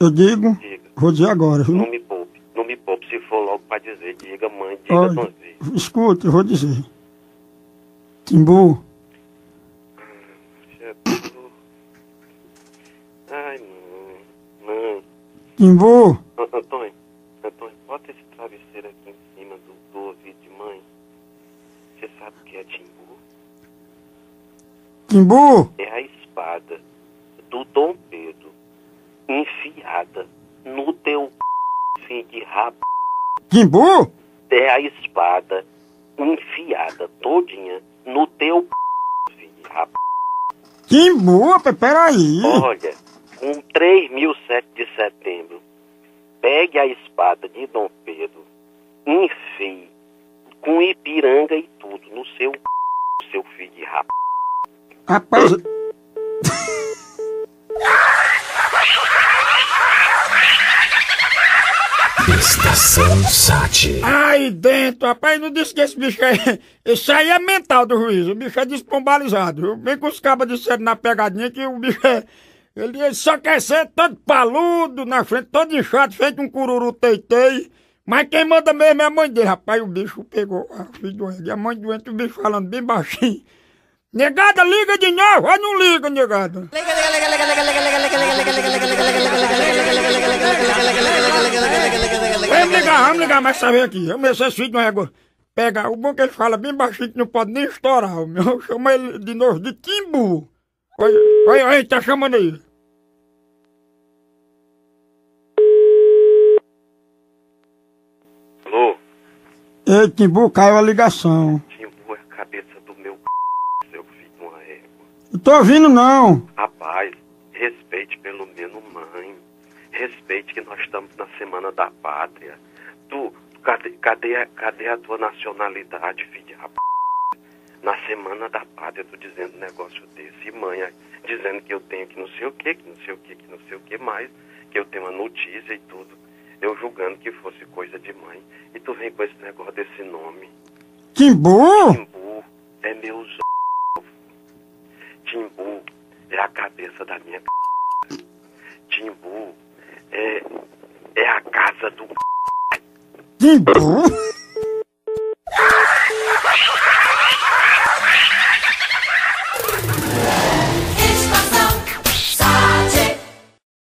Eu digo, Diga. vou dizer agora, Não viu? me poupe. Não me poupe se for logo pra dizer. Diga, mãe. Diga, Olha, donzinho. escuta, eu vou dizer. Timbu, Ai, mãe. Mãe. Timbu, An- Antônio, Antônio, bota esse travesseiro aqui em cima do, do ouvido de mãe. Você sabe o que é timbu? Timbu, É a espada do Dom Pedro enfiada no teu c... fim de rabo. Timbu, É a espada enfiada todinha no teu c... fim de rabo. Timbu, pe- peraí. Olha, com 3.007 de setembro, pegue a espada de Dom Pedro, enfie com Ipiranga e tudo no seu c... seu filho de rabo. Rapaz, Estação Sat. aí dentro, rapaz, não disse que esse bicho é... Isso aí é mental do juiz, o bicho é despombalizado? Bem que os cabas disseram na pegadinha que o bicho é... Ele, ele só quer ser todo paludo na frente, todo inchado, feito um cururu teitei. Mas quem manda mesmo é a mãe dele, rapaz. O bicho pegou a filha doente. A mãe doente, o bicho falando bem baixinho. Negada, liga de novo. Vai, não liga, negada. Vamos ligar, vamos ligar, mas sabe aqui. Eu esse filho de uma égua. Pega, o bom que ele fala bem baixinho que não pode nem estourar. O meu chama ele de novo de Timbu. Olha, olha, olha, tá chamando aí. Alô, Ei, Timbu, caiu a ligação. timbu é cabeça do meu c... seu filho de uma tô ouvindo não. Rapaz, respeite pelo menos mãe. Respeite que nós estamos na Semana da Pátria. Tu, cadê, cadê, a- cadê a tua nacionalidade, filho de rap... Na Semana da Pátria, tu dizendo um negócio desse. E mãe dizendo que eu tenho que não sei o que, que não sei o que, que não sei o que mais. Que eu tenho uma notícia e tudo. Eu julgando que fosse coisa de mãe. E tu vem com esse negócio desse nome. Timbu? Timbu é meu. Timbu é a cabeça da minha c... Timbu é, é a casa do Timbu?